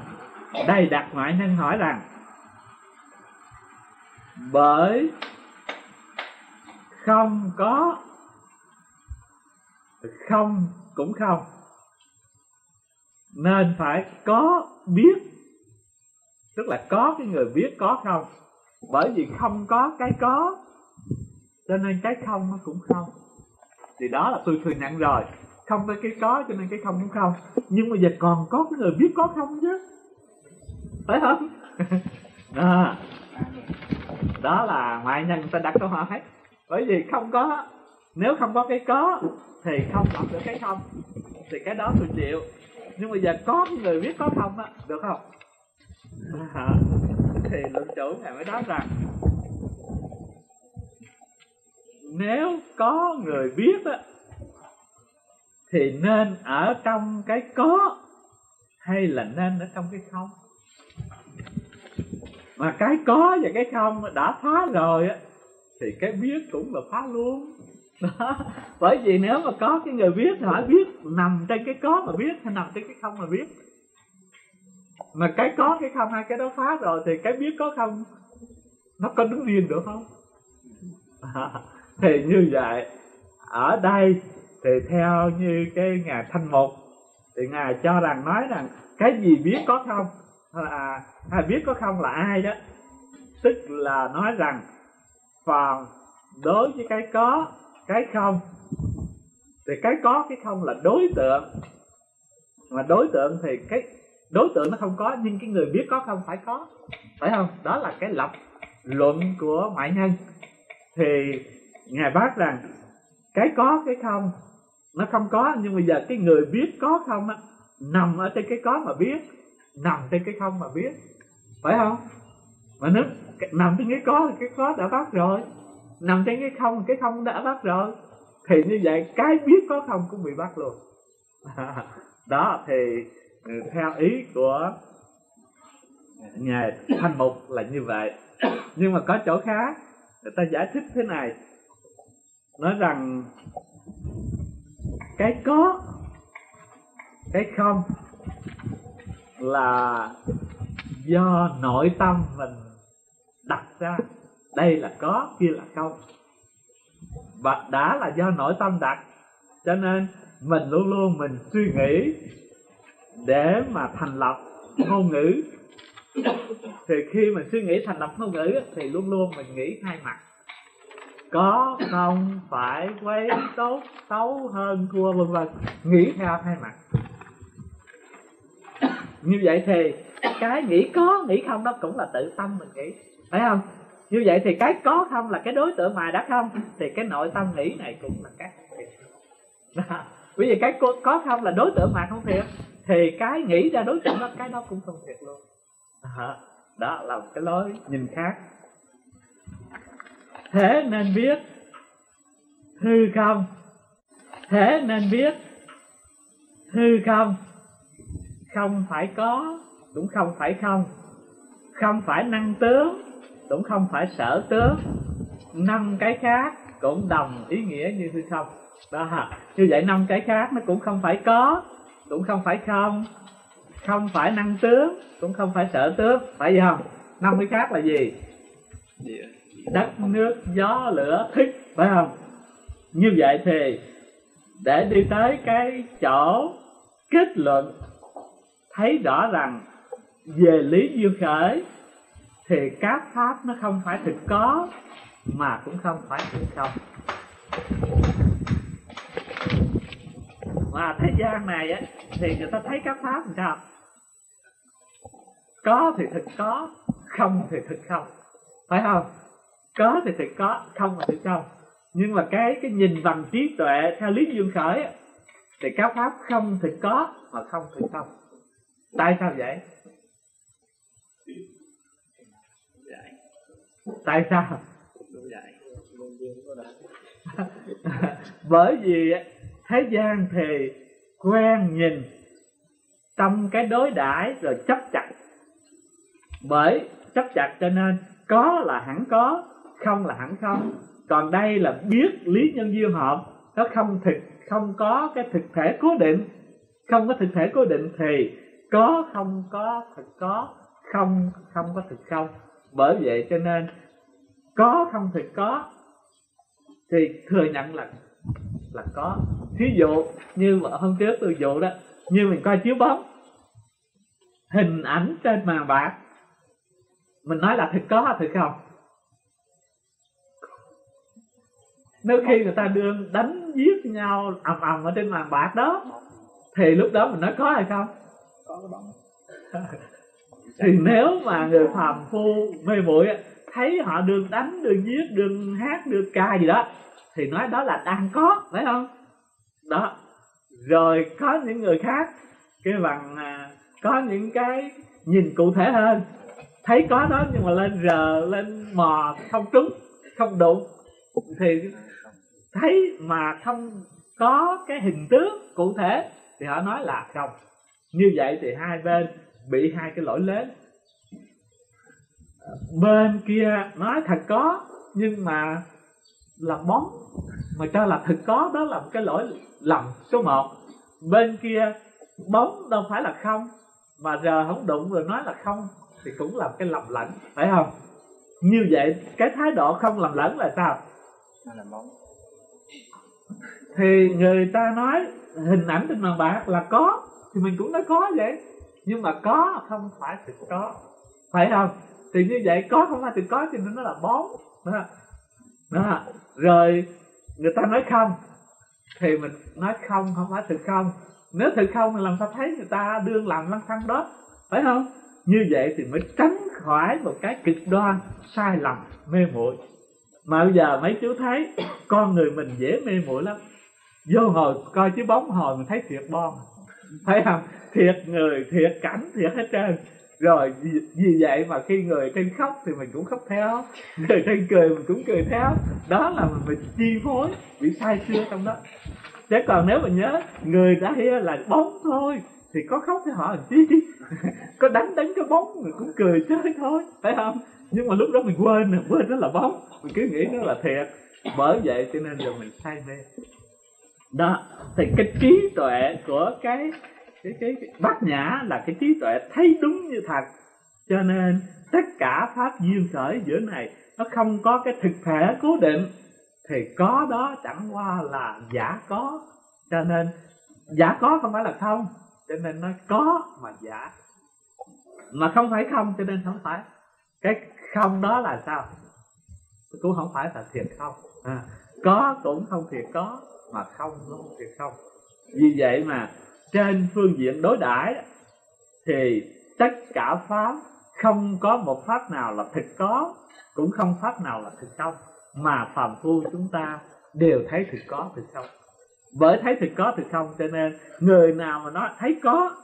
đây đặt ngoại nhân hỏi rằng bởi không có không cũng không. Nên phải có biết. Tức là có cái người biết có không. Bởi vì không có cái có cho nên cái không nó cũng không. Thì đó là tôi thừa nhận rồi. Không có cái có cho nên cái không cũng không. Nhưng mà giờ còn có cái người biết có không chứ. Phải không? Đó, đó là ngoại nhân ta đặt câu hỏi. Bởi vì không có nếu không có cái có thì không lập được cái không. Thì cái đó tôi chịu. Nhưng mà giờ có người biết có không á được không? À, thì luận chủ ngài mới nói rằng nếu có người biết á thì nên ở trong cái có hay là nên ở trong cái không? Mà cái có và cái không đã phá rồi á thì cái biết cũng là phá luôn đó. bởi vì nếu mà có cái người biết thì hỏi biết nằm trên cái có mà biết hay nằm trên cái không mà biết. Mà cái có cái không hai cái đó phá rồi thì cái biết có không nó có đứng yên được không? À, thì như vậy ở đây thì theo như cái ngài thanh mục thì ngài cho rằng nói rằng cái gì biết có không là hay biết có không là ai đó? Tức là nói rằng còn đối với cái có cái không? Thì cái có, cái không là đối tượng. Mà đối tượng thì cái, đối tượng nó không có, nhưng cái người biết có không phải có. Phải không? Đó là cái lập luận của ngoại nhân. Thì ngài bác rằng, cái có, cái không, nó không có, nhưng bây giờ cái người biết có không á, nằm ở trên cái có mà biết, nằm trên cái không mà biết. Phải không? Mà nếu nằm trên cái có thì cái có đã bắt rồi nằm trên cái không cái không đã bắt rồi. Thì như vậy, cái biết có không cũng bị bắt luôn. Đó, thì ừ, theo ý của nhà thanh mục là như vậy. Nhưng mà có chỗ khác, người ta giải thích thế này. Nói rằng, cái có, cái không là do nội tâm mình đặt ra đây là có, kia là không. Và đã là do nội tâm đặt. Cho nên mình luôn luôn mình suy nghĩ để mà thành lập ngôn ngữ. Thì khi mình suy nghĩ thành lập ngôn ngữ thì luôn luôn mình nghĩ hai mặt. Có không phải quấy tốt, xấu hơn, thua, vân vân. Nghĩ theo hai mặt. Như vậy thì cái nghĩ có, nghĩ không đó cũng là tự tâm mình nghĩ. Phải không? Như vậy thì cái có không là cái đối tượng mà đã không? Thì cái nội tâm nghĩ này cũng là cái không thiệt. Bởi vì cái có không là đối tượng mà không thiệt. Thì cái nghĩ ra đối tượng đó, cái đó cũng không thiệt luôn. Đó là một cái lối nhìn khác. Thế nên biết hư không? Thế nên biết hư không? Không phải có, cũng không phải không. Không phải năng tướng cũng không phải sở tướng. Năm cái khác cũng đồng ý nghĩa như hư không. Đó như vậy năm cái khác nó cũng không phải có, cũng không phải không. Không phải năng tướng, cũng không phải sở tướng. Phải gì không? Năm cái khác là gì? Đất, nước, gió, lửa, thức. Phải không? Như vậy thì để đi tới cái chỗ kết luận, thấy rõ rằng về lý duyên khởi thì các pháp nó không phải thực có, mà cũng không phải thực không. Mà thế gian này á, thì người ta thấy các pháp làm sao? Có thì thực có, không thì thực không. Phải không? Có thì thực có, không thì thực không. Nhưng mà cái cái nhìn bằng trí tuệ theo lý dương khởi thì các pháp không thực có mà không thực không. Tại sao vậy? Tại sao? Bởi vì thế gian thì quen nhìn trong cái đối đãi rồi chấp chặt. Bởi chấp chặt cho nên có là hẳn có, không là hẳn không. Còn đây là biết lý nhân duyên hợp, nó không thực, không có cái thực thể cố định. Không có thực thể cố định thì có không có, thực có, không không có thực không bởi vậy cho nên có không thực có thì thừa nhận là là có. Thí dụ như hôm trước tôi dụ đó như mình coi chiếu bóng hình ảnh trên màn bạc mình nói là thực có thực không? Nếu khi người ta đương đánh giết nhau ầm ầm ở trên màn bạc đó thì lúc đó mình nói có hay không? Có cái bóng thì nếu mà người phàm phu mê muội thấy họ được đánh được giết được hát được ca gì đó thì nói đó là đang có phải không? Đó. Rồi có những người khác cái bằng à, có những cái nhìn cụ thể hơn. Thấy có đó nhưng mà lên rờ lên mò không trúng không đụng. Thì thấy mà không có cái hình tướng cụ thể thì họ nói là không. Như vậy thì hai bên bị hai cái lỗi lớn. Bên kia nói thật có nhưng mà là bóng mà cho là thực có đó là một cái lỗi lầm số một. Bên kia bóng đâu phải là không mà giờ không đụng rồi nói là không thì cũng là cái lầm lẫn phải không? Như vậy cái thái độ không lầm lẫn là sao? Là bóng. Thì người ta nói hình ảnh trên màn bạc là có thì mình cũng nói có vậy nhưng mà có không phải thực có. Phải không? Thì như vậy, có không phải thực có thì nó là bóng đó. đó. Rồi, người ta nói không. Thì mình nói không không phải thực không. Nếu thực không thì làm sao thấy người ta đương làm lăng xăng đó? Phải không? Như vậy thì mới tránh khỏi một cái cực đoan sai lầm, mê muội. Mà bây giờ mấy chú thấy con người mình dễ mê muội lắm. Vô hồi coi chứ bóng hồi mình thấy thiệt bom thấy không? Thiệt người thiệt cảnh thiệt hết trơn. Rồi vì, vì vậy mà khi người trên khóc thì mình cũng khóc theo. Người trên cười mình cũng cười theo. Đó là mình bị chi phối bị sai xưa trong đó. Chứ còn nếu mà nhớ người đã hiểu là bóng thôi thì có khóc thì họ làm chi? Có đánh đánh cái bóng mình cũng cười chơi thôi phải không? Nhưng mà lúc đó mình quên quên đó là bóng. Mình cứ nghĩ nó là thiệt. Bởi vậy cho nên giờ mình say mê đó thì cái trí tuệ của cái cái cái, cái bát nhã là cái trí tuệ thấy đúng như thật. Cho nên tất cả pháp duyên khởi giữa này nó không có cái thực thể cố định thì có đó chẳng qua là giả có. Cho nên giả có không phải là không cho nên nó có mà giả. Mà không phải không cho nên không phải. Cái không đó là sao? Cũng không phải là thiệt không. À, có cũng không thiệt có mà không cũng không không. Vì vậy mà trên phương diện đối đãi thì tất cả pháp không có một pháp nào là thực có, cũng không pháp nào là thực không. Mà phàm phu chúng ta đều thấy thực có, thực không. Bởi thấy thực có, thực không cho nên người nào mà nói thấy có,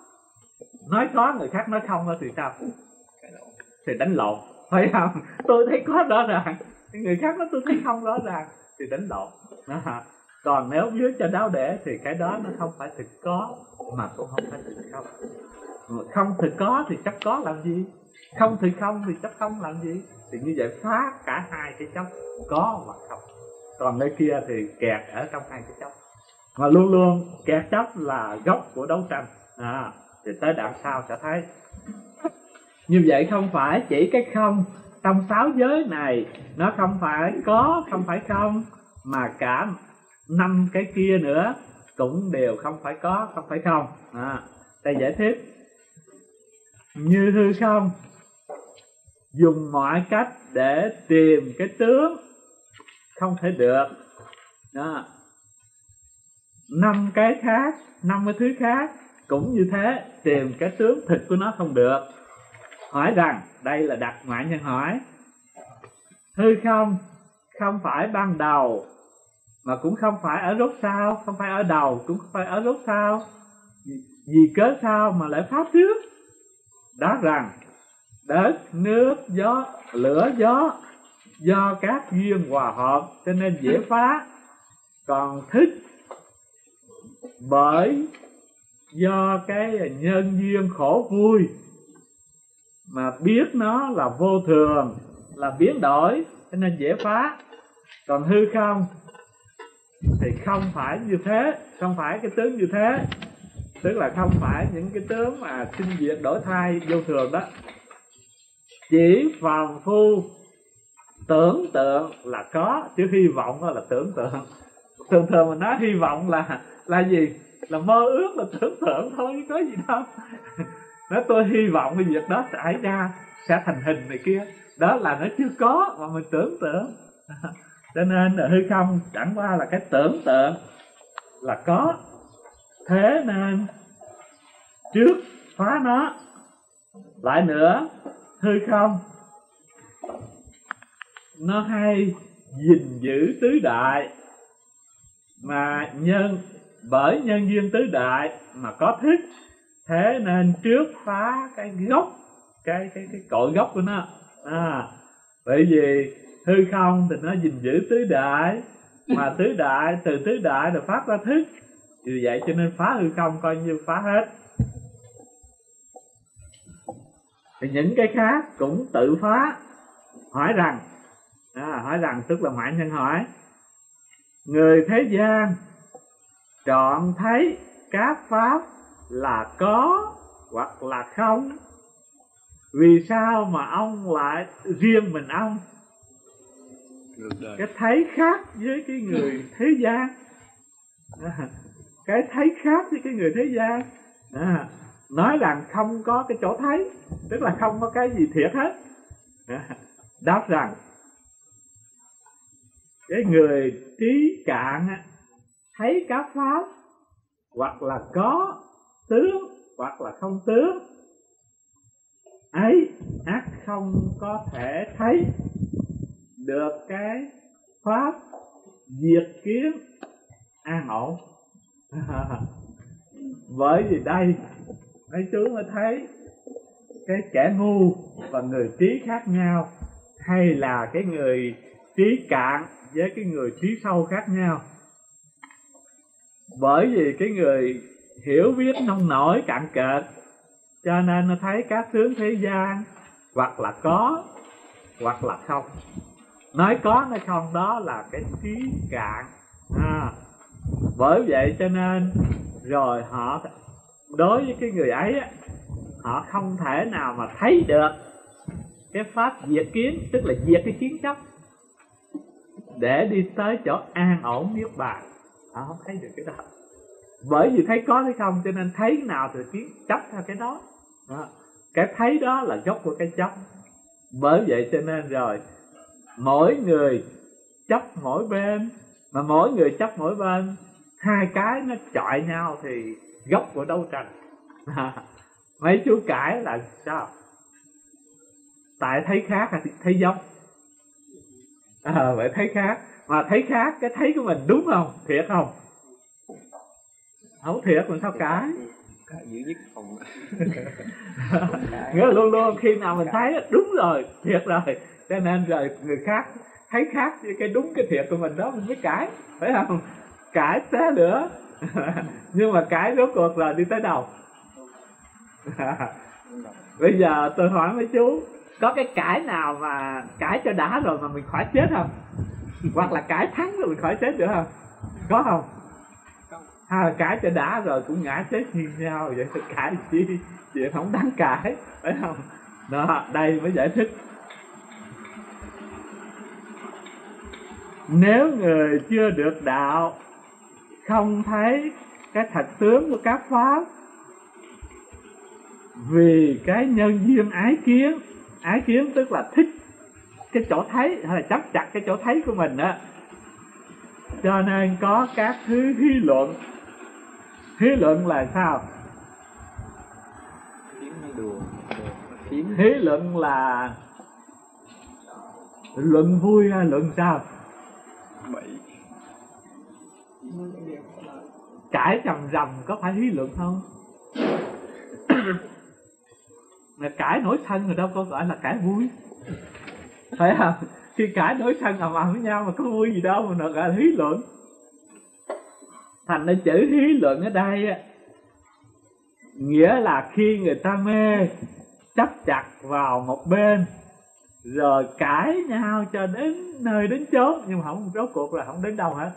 nói có, người khác nói không thì sao? Thì đánh lộn, phải không? Tôi thấy có rõ ràng, người khác nói tôi thấy không rõ ràng thì đánh lộn còn nếu dưới cho đáo để thì cái đó nó không phải thực có mà cũng không phải thực không. Không thực có thì chắc có làm gì? Không thực không thì chắc không làm gì? Thì như vậy phá cả hai cái chấp có và không. Còn nơi kia thì kẹt ở trong hai cái chấp mà luôn luôn kẹt chấp là gốc của đấu tranh. À, thì tới đằng sau sẽ thấy. Như vậy không phải chỉ cái không trong sáu giới này nó không phải có không phải không mà cả năm cái kia nữa cũng đều không phải có không phải không. À, đây giải thích. Như hư không? Dùng mọi cách để tìm cái tướng. Không thể được. Đó. Năm cái khác năm cái thứ khác cũng như thế tìm cái tướng thịt của nó không được. Hỏi rằng đây là đặt ngoại nhân hỏi. Hư không? Không phải ban đầu mà cũng không phải ở rốt sao không phải ở đầu, cũng không phải ở rốt sao vì cớ sao mà lại pháp trước đó rằng, đất, nước, gió, lửa, gió, do các duyên hòa hợp, cho nên dễ phá. Còn thích, bởi do cái nhân duyên khổ vui, mà biết nó là vô thường, là biến đổi, cho nên dễ phá. Còn hư không thì không phải như thế, không phải cái tướng như thế. Tức là không phải những cái tướng mà sinh diệt đổi thai vô thường đó. Chỉ phàm phu tưởng tượng là có, chứ hy vọng là tưởng tượng. Thường thường mình nói hy vọng là là gì? Là mơ ước, là tưởng tượng thôi có gì đâu. Nói tôi hy vọng cái việc đó xảy ra sẽ thành hình này kia. Đó là nó chưa có mà mình tưởng tượng. cho nên là hư không chẳng qua là cái tưởng tượng là có. Thế nên trước phá nó, lại nữa, hư không. Nó hay gìn giữ tứ đại mà nhân, bởi nhân duyên tứ đại mà có thức thế nên trước phá cái gốc, cái cái cái cội gốc của nó. À bởi vì hư không thì nó gìn giữ tứ đại. Mà tứ đại từ tứ đại rồi phát ra thức. Vì vậy cho nên phá hư không coi như phá hết. Thì những cái khác cũng tự phá. Hỏi rằng à, hỏi rằng tức là ngoại nhân hỏi. Người thế gian chọn thấy các pháp là có hoặc là không? Vì sao mà ông lại riêng mình ông? Cái thấy khác với cái người thế gian. À, cái thấy khác với cái người thế gian. À, nói rằng không có cái chỗ thấy tức là không có cái gì thiệt hết. À, đáp rằng cái người trí cạn thấy các pháp hoặc là có tướng hoặc là không tướng ấy ác không có thể thấy được cái pháp diệt kiến an ổn. Bởi vì đây, mấy chú mới thấy cái kẻ ngu và người trí khác nhau, hay là cái người trí cạn với cái người trí sâu khác nhau. Bởi vì cái người hiểu biết nông nổi cạn kệch cho nên nó thấy các tướng thế gian hoặc là có hoặc là không nói có nói không đó là cái trí cạn. À, bởi vậy cho nên rồi họ đối với cái người ấy họ không thể nào mà thấy được cái pháp diệt kiến tức là diệt cái kiến chấp để đi tới chỗ an ổn niết bàn. Họ không thấy được cái đó. Bởi vì thấy có thấy không cho nên thấy nào thì kiến chấp theo cái đó. đó. Cái thấy đó là gốc của cái chấp. Bởi vậy cho nên rồi mỗi người chấp mỗi bên. Mà mỗi người chấp mỗi bên hai cái nó chọi nhau thì gốc của đấu tranh. Mấy chú cãi là sao? Tại thấy khác là thấy giống? À, vậy thấy khác. Mà thấy khác cái thấy của mình đúng không? Thiệt không? Không thiệt mình sao cãi? Dữ nhất phòng nghĩa là luôn luôn khi nào mình thấy đúng rồi thiệt rồi cho nên rồi người khác thấy khác với cái đúng cái thiệt của mình đó, mình mới cãi, phải không? Cãi té nữa nhưng mà cãi rốt cuộc là đi tới đâu? Bây giờ tôi hỏi mấy chú, có cái cãi nào mà cãi cho đã rồi mà mình khỏi chết không? Hoặc là cãi thắng rồi mình khỏi chết được không? Có không? Hay là cãi cho đã rồi cũng ngã chết như nhau, vậy thì cãi chi? Chuyện không đáng cãi, phải không? Đó, đây mới giải thích. Nếu người chưa được đạo không thấy cái thật tướng của các pháp vì cái nhân duyên ái kiến ái kiến tức là thích cái chỗ thấy hay là chấp chặt cái chỗ thấy của mình đó cho nên có các thứ hí luận. Hí luận là sao? Hí luận là luận vui hay luận sao bậy cãi rầm rầm có phải lý luận không? Mà cãi nổi thân rồi đâu có gọi là cãi vui. Phải không? Khi cãi nổi thân ầm ầm với nhau mà có vui gì đâu mà nó gọi là lý luận. Thành ra chữ lý luận ở đây á, nghĩa là khi người ta mê, chấp chặt vào một bên rồi cãi nhau cho đến nơi đến chốn. Nhưng mà không, rốt cuộc là không đến đâu hết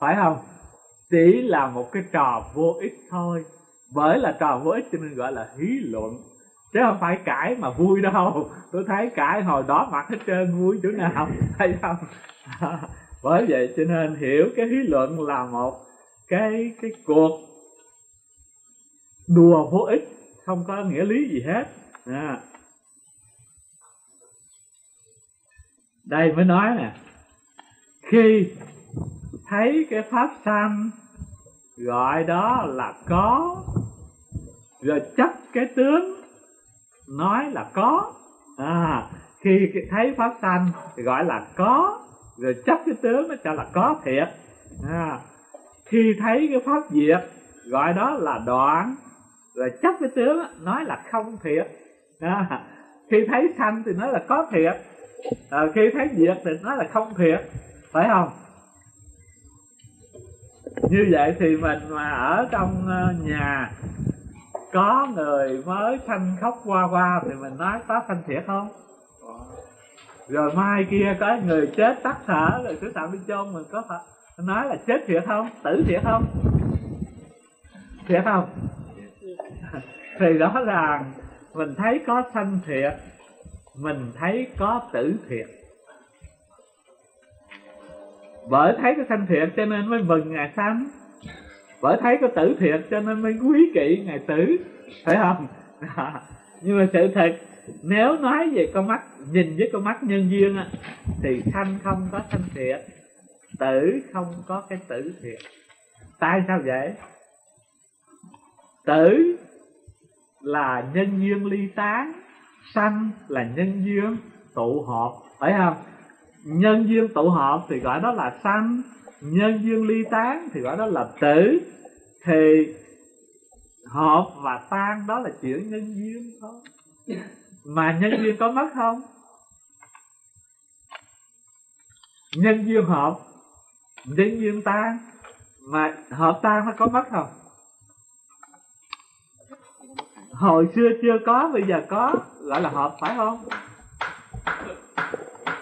phải không? Chỉ là một cái trò vô ích thôi. Bởi là trò vô ích cho nên gọi là hí luận. Chứ không phải cãi mà vui đâu. Tôi thấy cãi hồi đó mặt hết trơn, vui chỗ nào? Thấy không? Bởi vậy cho nên hiểu cái hí luận là một cái cái cuộc đùa vô ích. Không có nghĩa lý gì hết. À. đây mới nói nè. Khi thấy cái pháp sanh gọi đó là có rồi chấp cái tướng nói là có à khi thấy pháp sanh gọi là có rồi chấp cái tướng nó cho là có thiệt à, khi thấy cái pháp diệt gọi đó là đoạn rồi chấp cái tướng nói là không thiệt à, khi thấy sanh thì nói là có thiệt à, khi thấy diệt thì nói là không thiệt phải không? Như vậy thì mình mà ở trong ờ, nhà có người mới sanh khóc qua qua thì mình nói có sanh thiệt không? Rồi mai kia có người chết tắt thở rồi cứ tạm đi chôn mình có phải nói là chết thiệt không? Tử thiệt không? Thiệt không? Thì rõ ràng mình thấy có sanh thiệt mình thấy có tử thiện, bởi thấy có sanh thiện cho nên mới mừng ngày sanh. Bởi thấy có tử thiện cho nên mới quý kỵ ngày tử. Phải không? Nhưng mà sự thật nếu nói về con mắt nhìn với con mắt nhân duyên á thì sanh không có sanh thiện, tử không có cái tử thiện. tại sao vậy? Tử là nhân duyên ly tán sanh là nhân duyên, tụ hợp phải không? Nhân duyên, tụ hợp thì gọi đó là sanh. Nhân duyên, ly tán thì gọi đó là tử. Thì hợp và tan đó là chuyện nhân duyên thôi. Mà nhân duyên có mất không? Nhân duyên hợp nhân duyên tan mà hợp tan nó có mất không? Hồi xưa chưa có, bây giờ có. Gọi là hợp, phải không?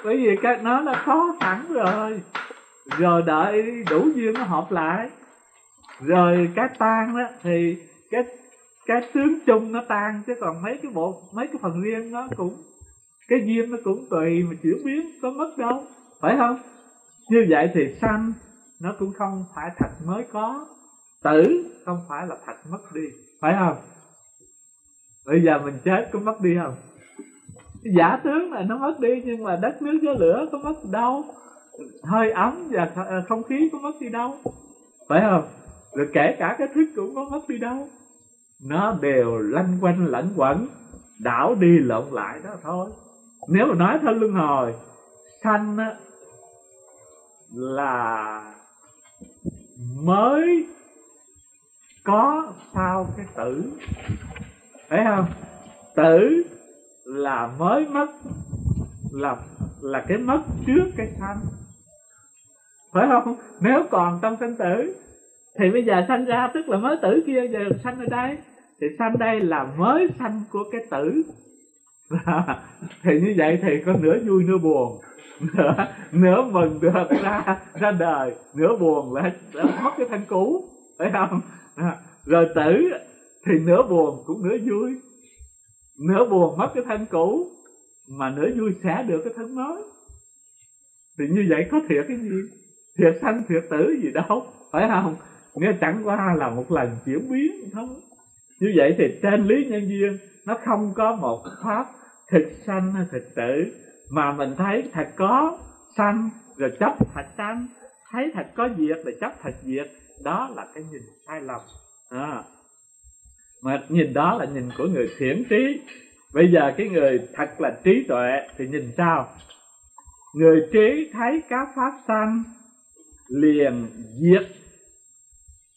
Bởi vì cái nó nó có sẵn rồi. Rồi đợi đủ duyên nó hợp lại. Rồi cái tan đó, thì cái cái tướng chung nó tan, chứ còn mấy cái bộ, mấy cái phần riêng nó cũng, cái duyên nó cũng tùy mà chuyển biến, có mất đâu. Phải không? Như vậy thì sanh, nó cũng không phải thật mới có. Tử không phải là thật mất đi. Phải không? Bây giờ mình chết có mất đi không? Giả tướng là nó mất đi nhưng mà đất nước gió lửa có mất đâu? Hơi ấm và ờ, không khí có mất đi đâu? Phải không? Rồi kể cả cái thức cũng có mất đi đâu? Nó đều lanh quanh lẫn quẩn đảo đi lộn lại đó thôi. Nếu mà nói theo luân hồi sanh á, là mới có sau cái tử phải không? Tử là mới mất là là cái mất trước cái sanh. Phải không? Nếu còn trong sanh tử thì bây giờ sanh ra tức là mới tử kia giờ sanh ở đây thì sanh đây là mới sanh của cái tử. Thì như vậy thì có nửa vui nửa buồn. Nửa, nửa mừng được ra ra đời nửa buồn là, là mất cái thân cũ. Phải không? Rồi tử thì nửa buồn cũng nửa vui. Nửa buồn mất cái thân cũ, mà nửa vui sẽ được cái thân mới. Thì như vậy có thiệt cái gì? Thiệt sanh, thiệt tử gì đâu, phải không? Nghĩa chẳng qua là một lần chuyển biến thôi. Như vậy thì trên lý nhân duyên, nó không có một pháp thực sanh hay thực tử, mà mình thấy thật có sanh, rồi chấp thật sanh. Thấy thật có diệt, rồi chấp thật diệt. Đó là cái nhìn sai lầm. À mà nhìn đó là nhìn của người thiển trí. Bây giờ cái người thật là trí tuệ thì nhìn sao? Người trí thấy các pháp sanh, liền diệt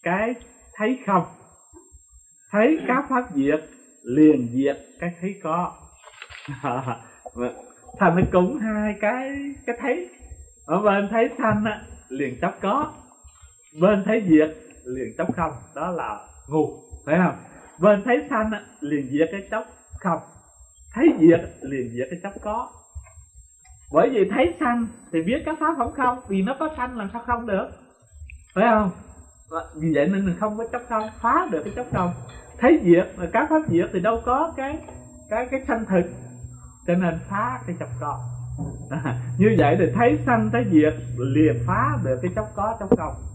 cái thấy không? Thấy các pháp diệt, liền diệt cái thấy có. Thành nó cũng hai cái cái thấy. Ở bên thấy sanh á, liền chấp có. Bên thấy diệt, liền chấp không. Đó là ngu phải không? Bên thấy sanh liền diệt cái chấp không thấy diệt liền diệt cái chấp có. Bởi vì thấy sanh thì biết các pháp không không vì nó có sanh làm sao không được. Phải không? Vì vậy nên mình không có chấp không phá được cái chấp không. Thấy diệt mà các pháp diệt thì đâu có cái cái cái sanh thực. Cho nên phá cái chấp có. À, như vậy thì thấy sanh thấy diệt liền phá được cái chấp có chấp không.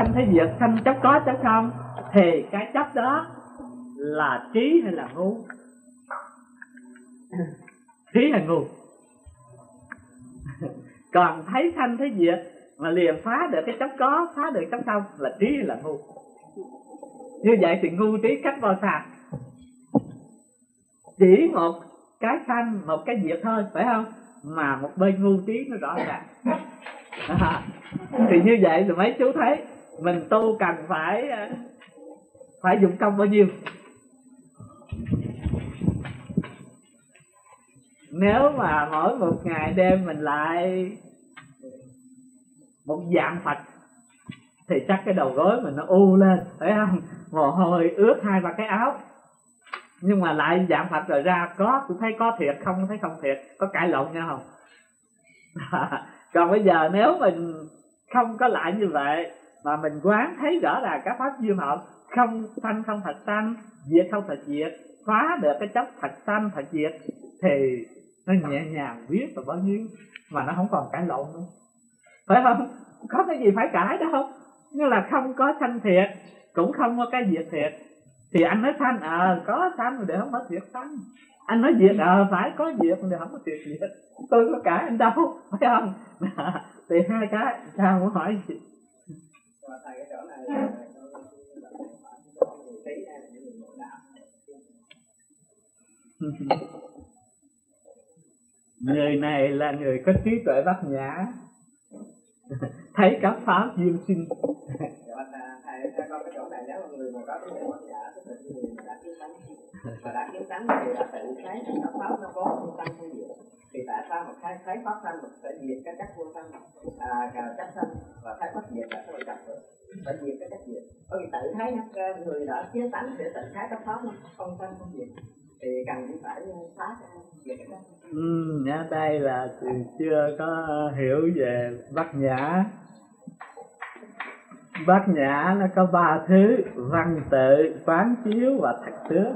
Sanh thấy diệt sanh chấp có chấp không? Thì cái chấp đó là trí hay là ngu? Trí hay ngu? Còn thấy sanh thấy diệt mà liền phá được cái chấp có phá được chấp không? Là trí hay là ngu? Như vậy thì ngu trí cách bao xa? Chỉ một cái sanh một cái diệt thôi phải không? Mà một bên ngu trí nó rõ ràng. À, thì như vậy thì mấy chú thấy? Mình tu cần phải ờ, phải dụng công bao nhiêu? Nếu mà mỗi một ngày đêm mình lại một dạng phật, thì chắc cái đầu gối mình nó u lên phải không? Mồ hôi, ướt hai ba cái áo. Nhưng mà lại dạng phật rồi ra, có, cũng thấy có thiệt, không thấy không thiệt, có cãi lộn nhau không? Còn bây giờ nếu mình không có lại như vậy mà mình quán thấy rõ là các pháp duyên hợp không sanh không thật sanh diệt không thật diệt phá được cái chấp thật sanh thật diệt thì nó nhẹ nhàng biết là bao nhiêu mà nó không còn cãi lộn nữa. Phải không? Có cái gì phải cãi đâu như là không có sanh thiệt cũng không có cái diệt thiệt. Thì anh nói sanh ờ à, có sanh để không có thiệt sanh. Anh nói diệt ờ à, phải có diệt để không có thiệt diệt. Tôi có cãi anh đâu phải không? Thì hai cái sao muốn hỏi gì? Thầy cái chỗ này người này là người có trí tuệ bát nhã. Thấy các pháp duyên sinh. Thầy có cái chỗ này nếu mà người mà có trí tuệ bát nhã tức là người đã kiến tánh và đã kiến tánh thì đã tự thấy các pháp nó có tăng hay gì thì tại sao mà khai thấy pháp thân mình phải diệt cái cách vô thân à cách thân và khai pháp diệt là cái chặt được phải diệt cái cách diệt bởi vì tự thấy người đã chế tánh sẽ tự thấy các pháp không thân không diệt thì cần phải phá diệt cái Ừ, nhá đây là chưa có hiểu về bát nhã. Bát nhã nó có ba thứ văn tự quán chiếu và thật tướng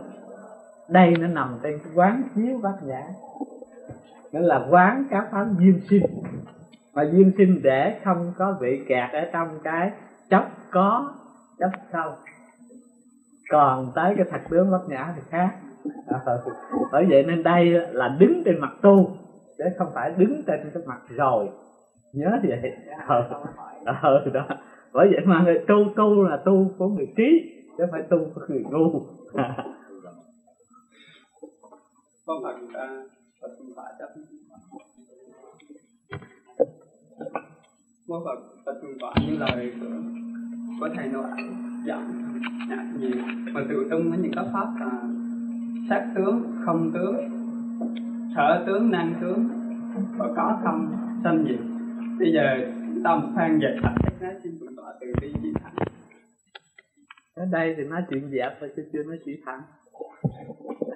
đây nó nằm trên quán chiếu bát nhã nó là quán các pháp duyên sinh. Mà duyên sinh để không có bị kẹt ở trong cái chấp có chấp không. Còn tới cái thật tướng bất nhã thì khác. À, bởi vậy nên đây là đứng trên mặt tu chứ không phải đứng trên cái mặt rồi. Nhớ vậy. Ờ, ờ đó. Bởi vậy mà người tu tu là tu của người trí chứ phải tu của người ngu. Con phật phật phật chấp mô phật và thường quả như lời của, của thầy nội giảng nhạc nhiều. Mà tự tung với những các pháp là sát tướng không tướng sở tướng năng tướng và có không sanh diệt bây giờ tâm phan dạy thật nói xin tụng tọa từ bi chỉ thẳng. Ở đây thì nói chuyện dẹp thôi chứ chưa nói chỉ thẳng.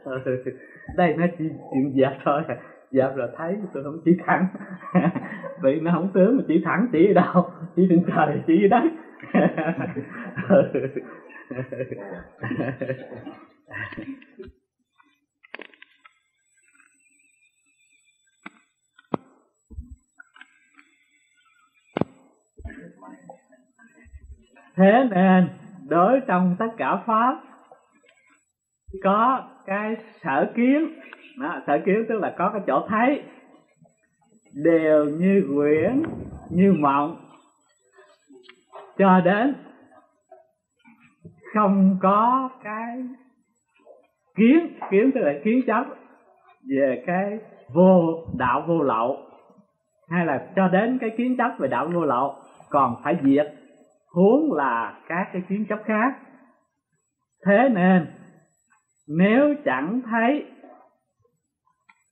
Ờ, ừ, ừ. Đây nói chuyện chuyện dẹp thôi. Dẹp rồi thấy tôi không chỉ thẳng vậy nó không tướng mà chỉ thẳng chỉ ở đâu chỉ trên trời chỉ ở đất. Thế nên đối trong tất cả pháp có cái sở kiến. Đó, sở kiến tức là có cái chỗ thấy đều như quyển như mộng. Cho đến không có cái kiến kiến tức là kiến chấp về cái vô đạo vô lậu, hay là cho đến cái kiến chấp về đạo vô lậu, còn phải diệt huống là các cái kiến chấp khác. Thế nên, nếu chẳng thấy,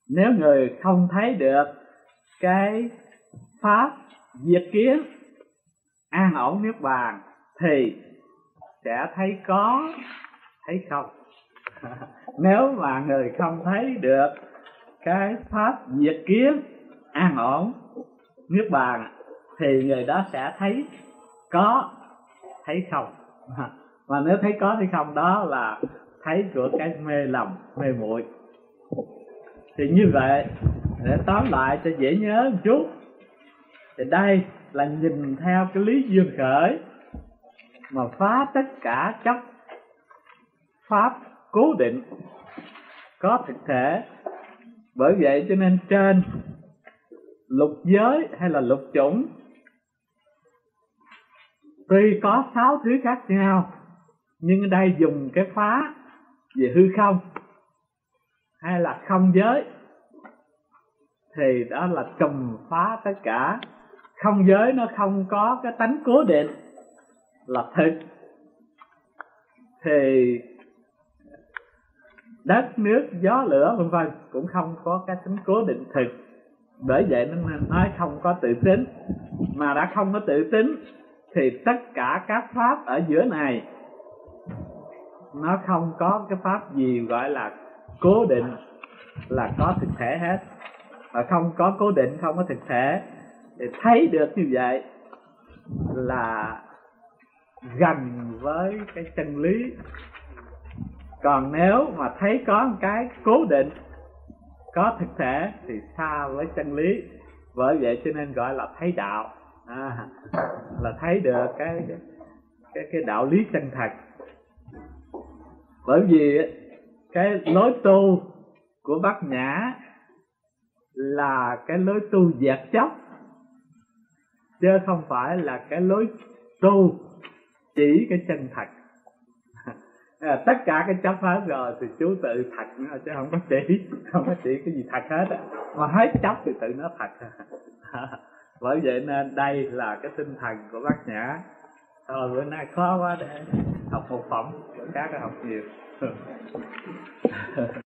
nếu người không thấy được cái pháp diệt kiến, an ổn niết bàn thì sẽ thấy có, thấy không? Nếu mà người không thấy được cái pháp diệt kiến, an ổn niết bàn thì người đó sẽ thấy có, thấy không? Mà nếu thấy có, thấy không, đó là thấy của cái mê lầm, mê muội. Thì như vậy để tóm lại cho dễ nhớ một chút. Thì đây là nhìn theo cái lý duyên khởi mà phá tất cả chấp, pháp cố định có thực thể. Bởi vậy cho nên trên lục giới hay là lục chủng, tuy có sáu thứ khác nhau, nhưng ở đây dùng cái phá về hư không hay là không giới thì đó là trùng phá tất cả. Không giới nó không có cái tánh cố định là thực. Thì đất, nước, gió, lửa, vân vân cũng không có cái tính cố định thực. Bởi vậy nó nói không có tự tính. Mà đã không có tự tính thì tất cả các pháp ở giữa này, nó không có cái pháp gì gọi là cố định là có thực thể hết mà không có cố định không có thực thể thì thấy được như vậy là gần với cái chân lý. Còn nếu mà thấy có một cái cố định có thực thể thì xa với chân lý. Bởi vậy cho nên gọi là thấy đạo. À, là thấy được cái cái cái đạo lý chân thật. Bởi vì cái lối tu của bát nhã là cái lối tu dẹp chóc chứ không phải là cái lối tu chỉ cái chân thật. À, tất cả cái chấp hết rồi thì chú tự thật nữa chứ không có chỉ không có chỉ cái gì thật hết á. Mà hết chấp thì tự nó thật. Bởi vậy nên đây là cái tinh thần của bác nhã. Thôi bữa nay khó quá để học một phẩm các học nhiều.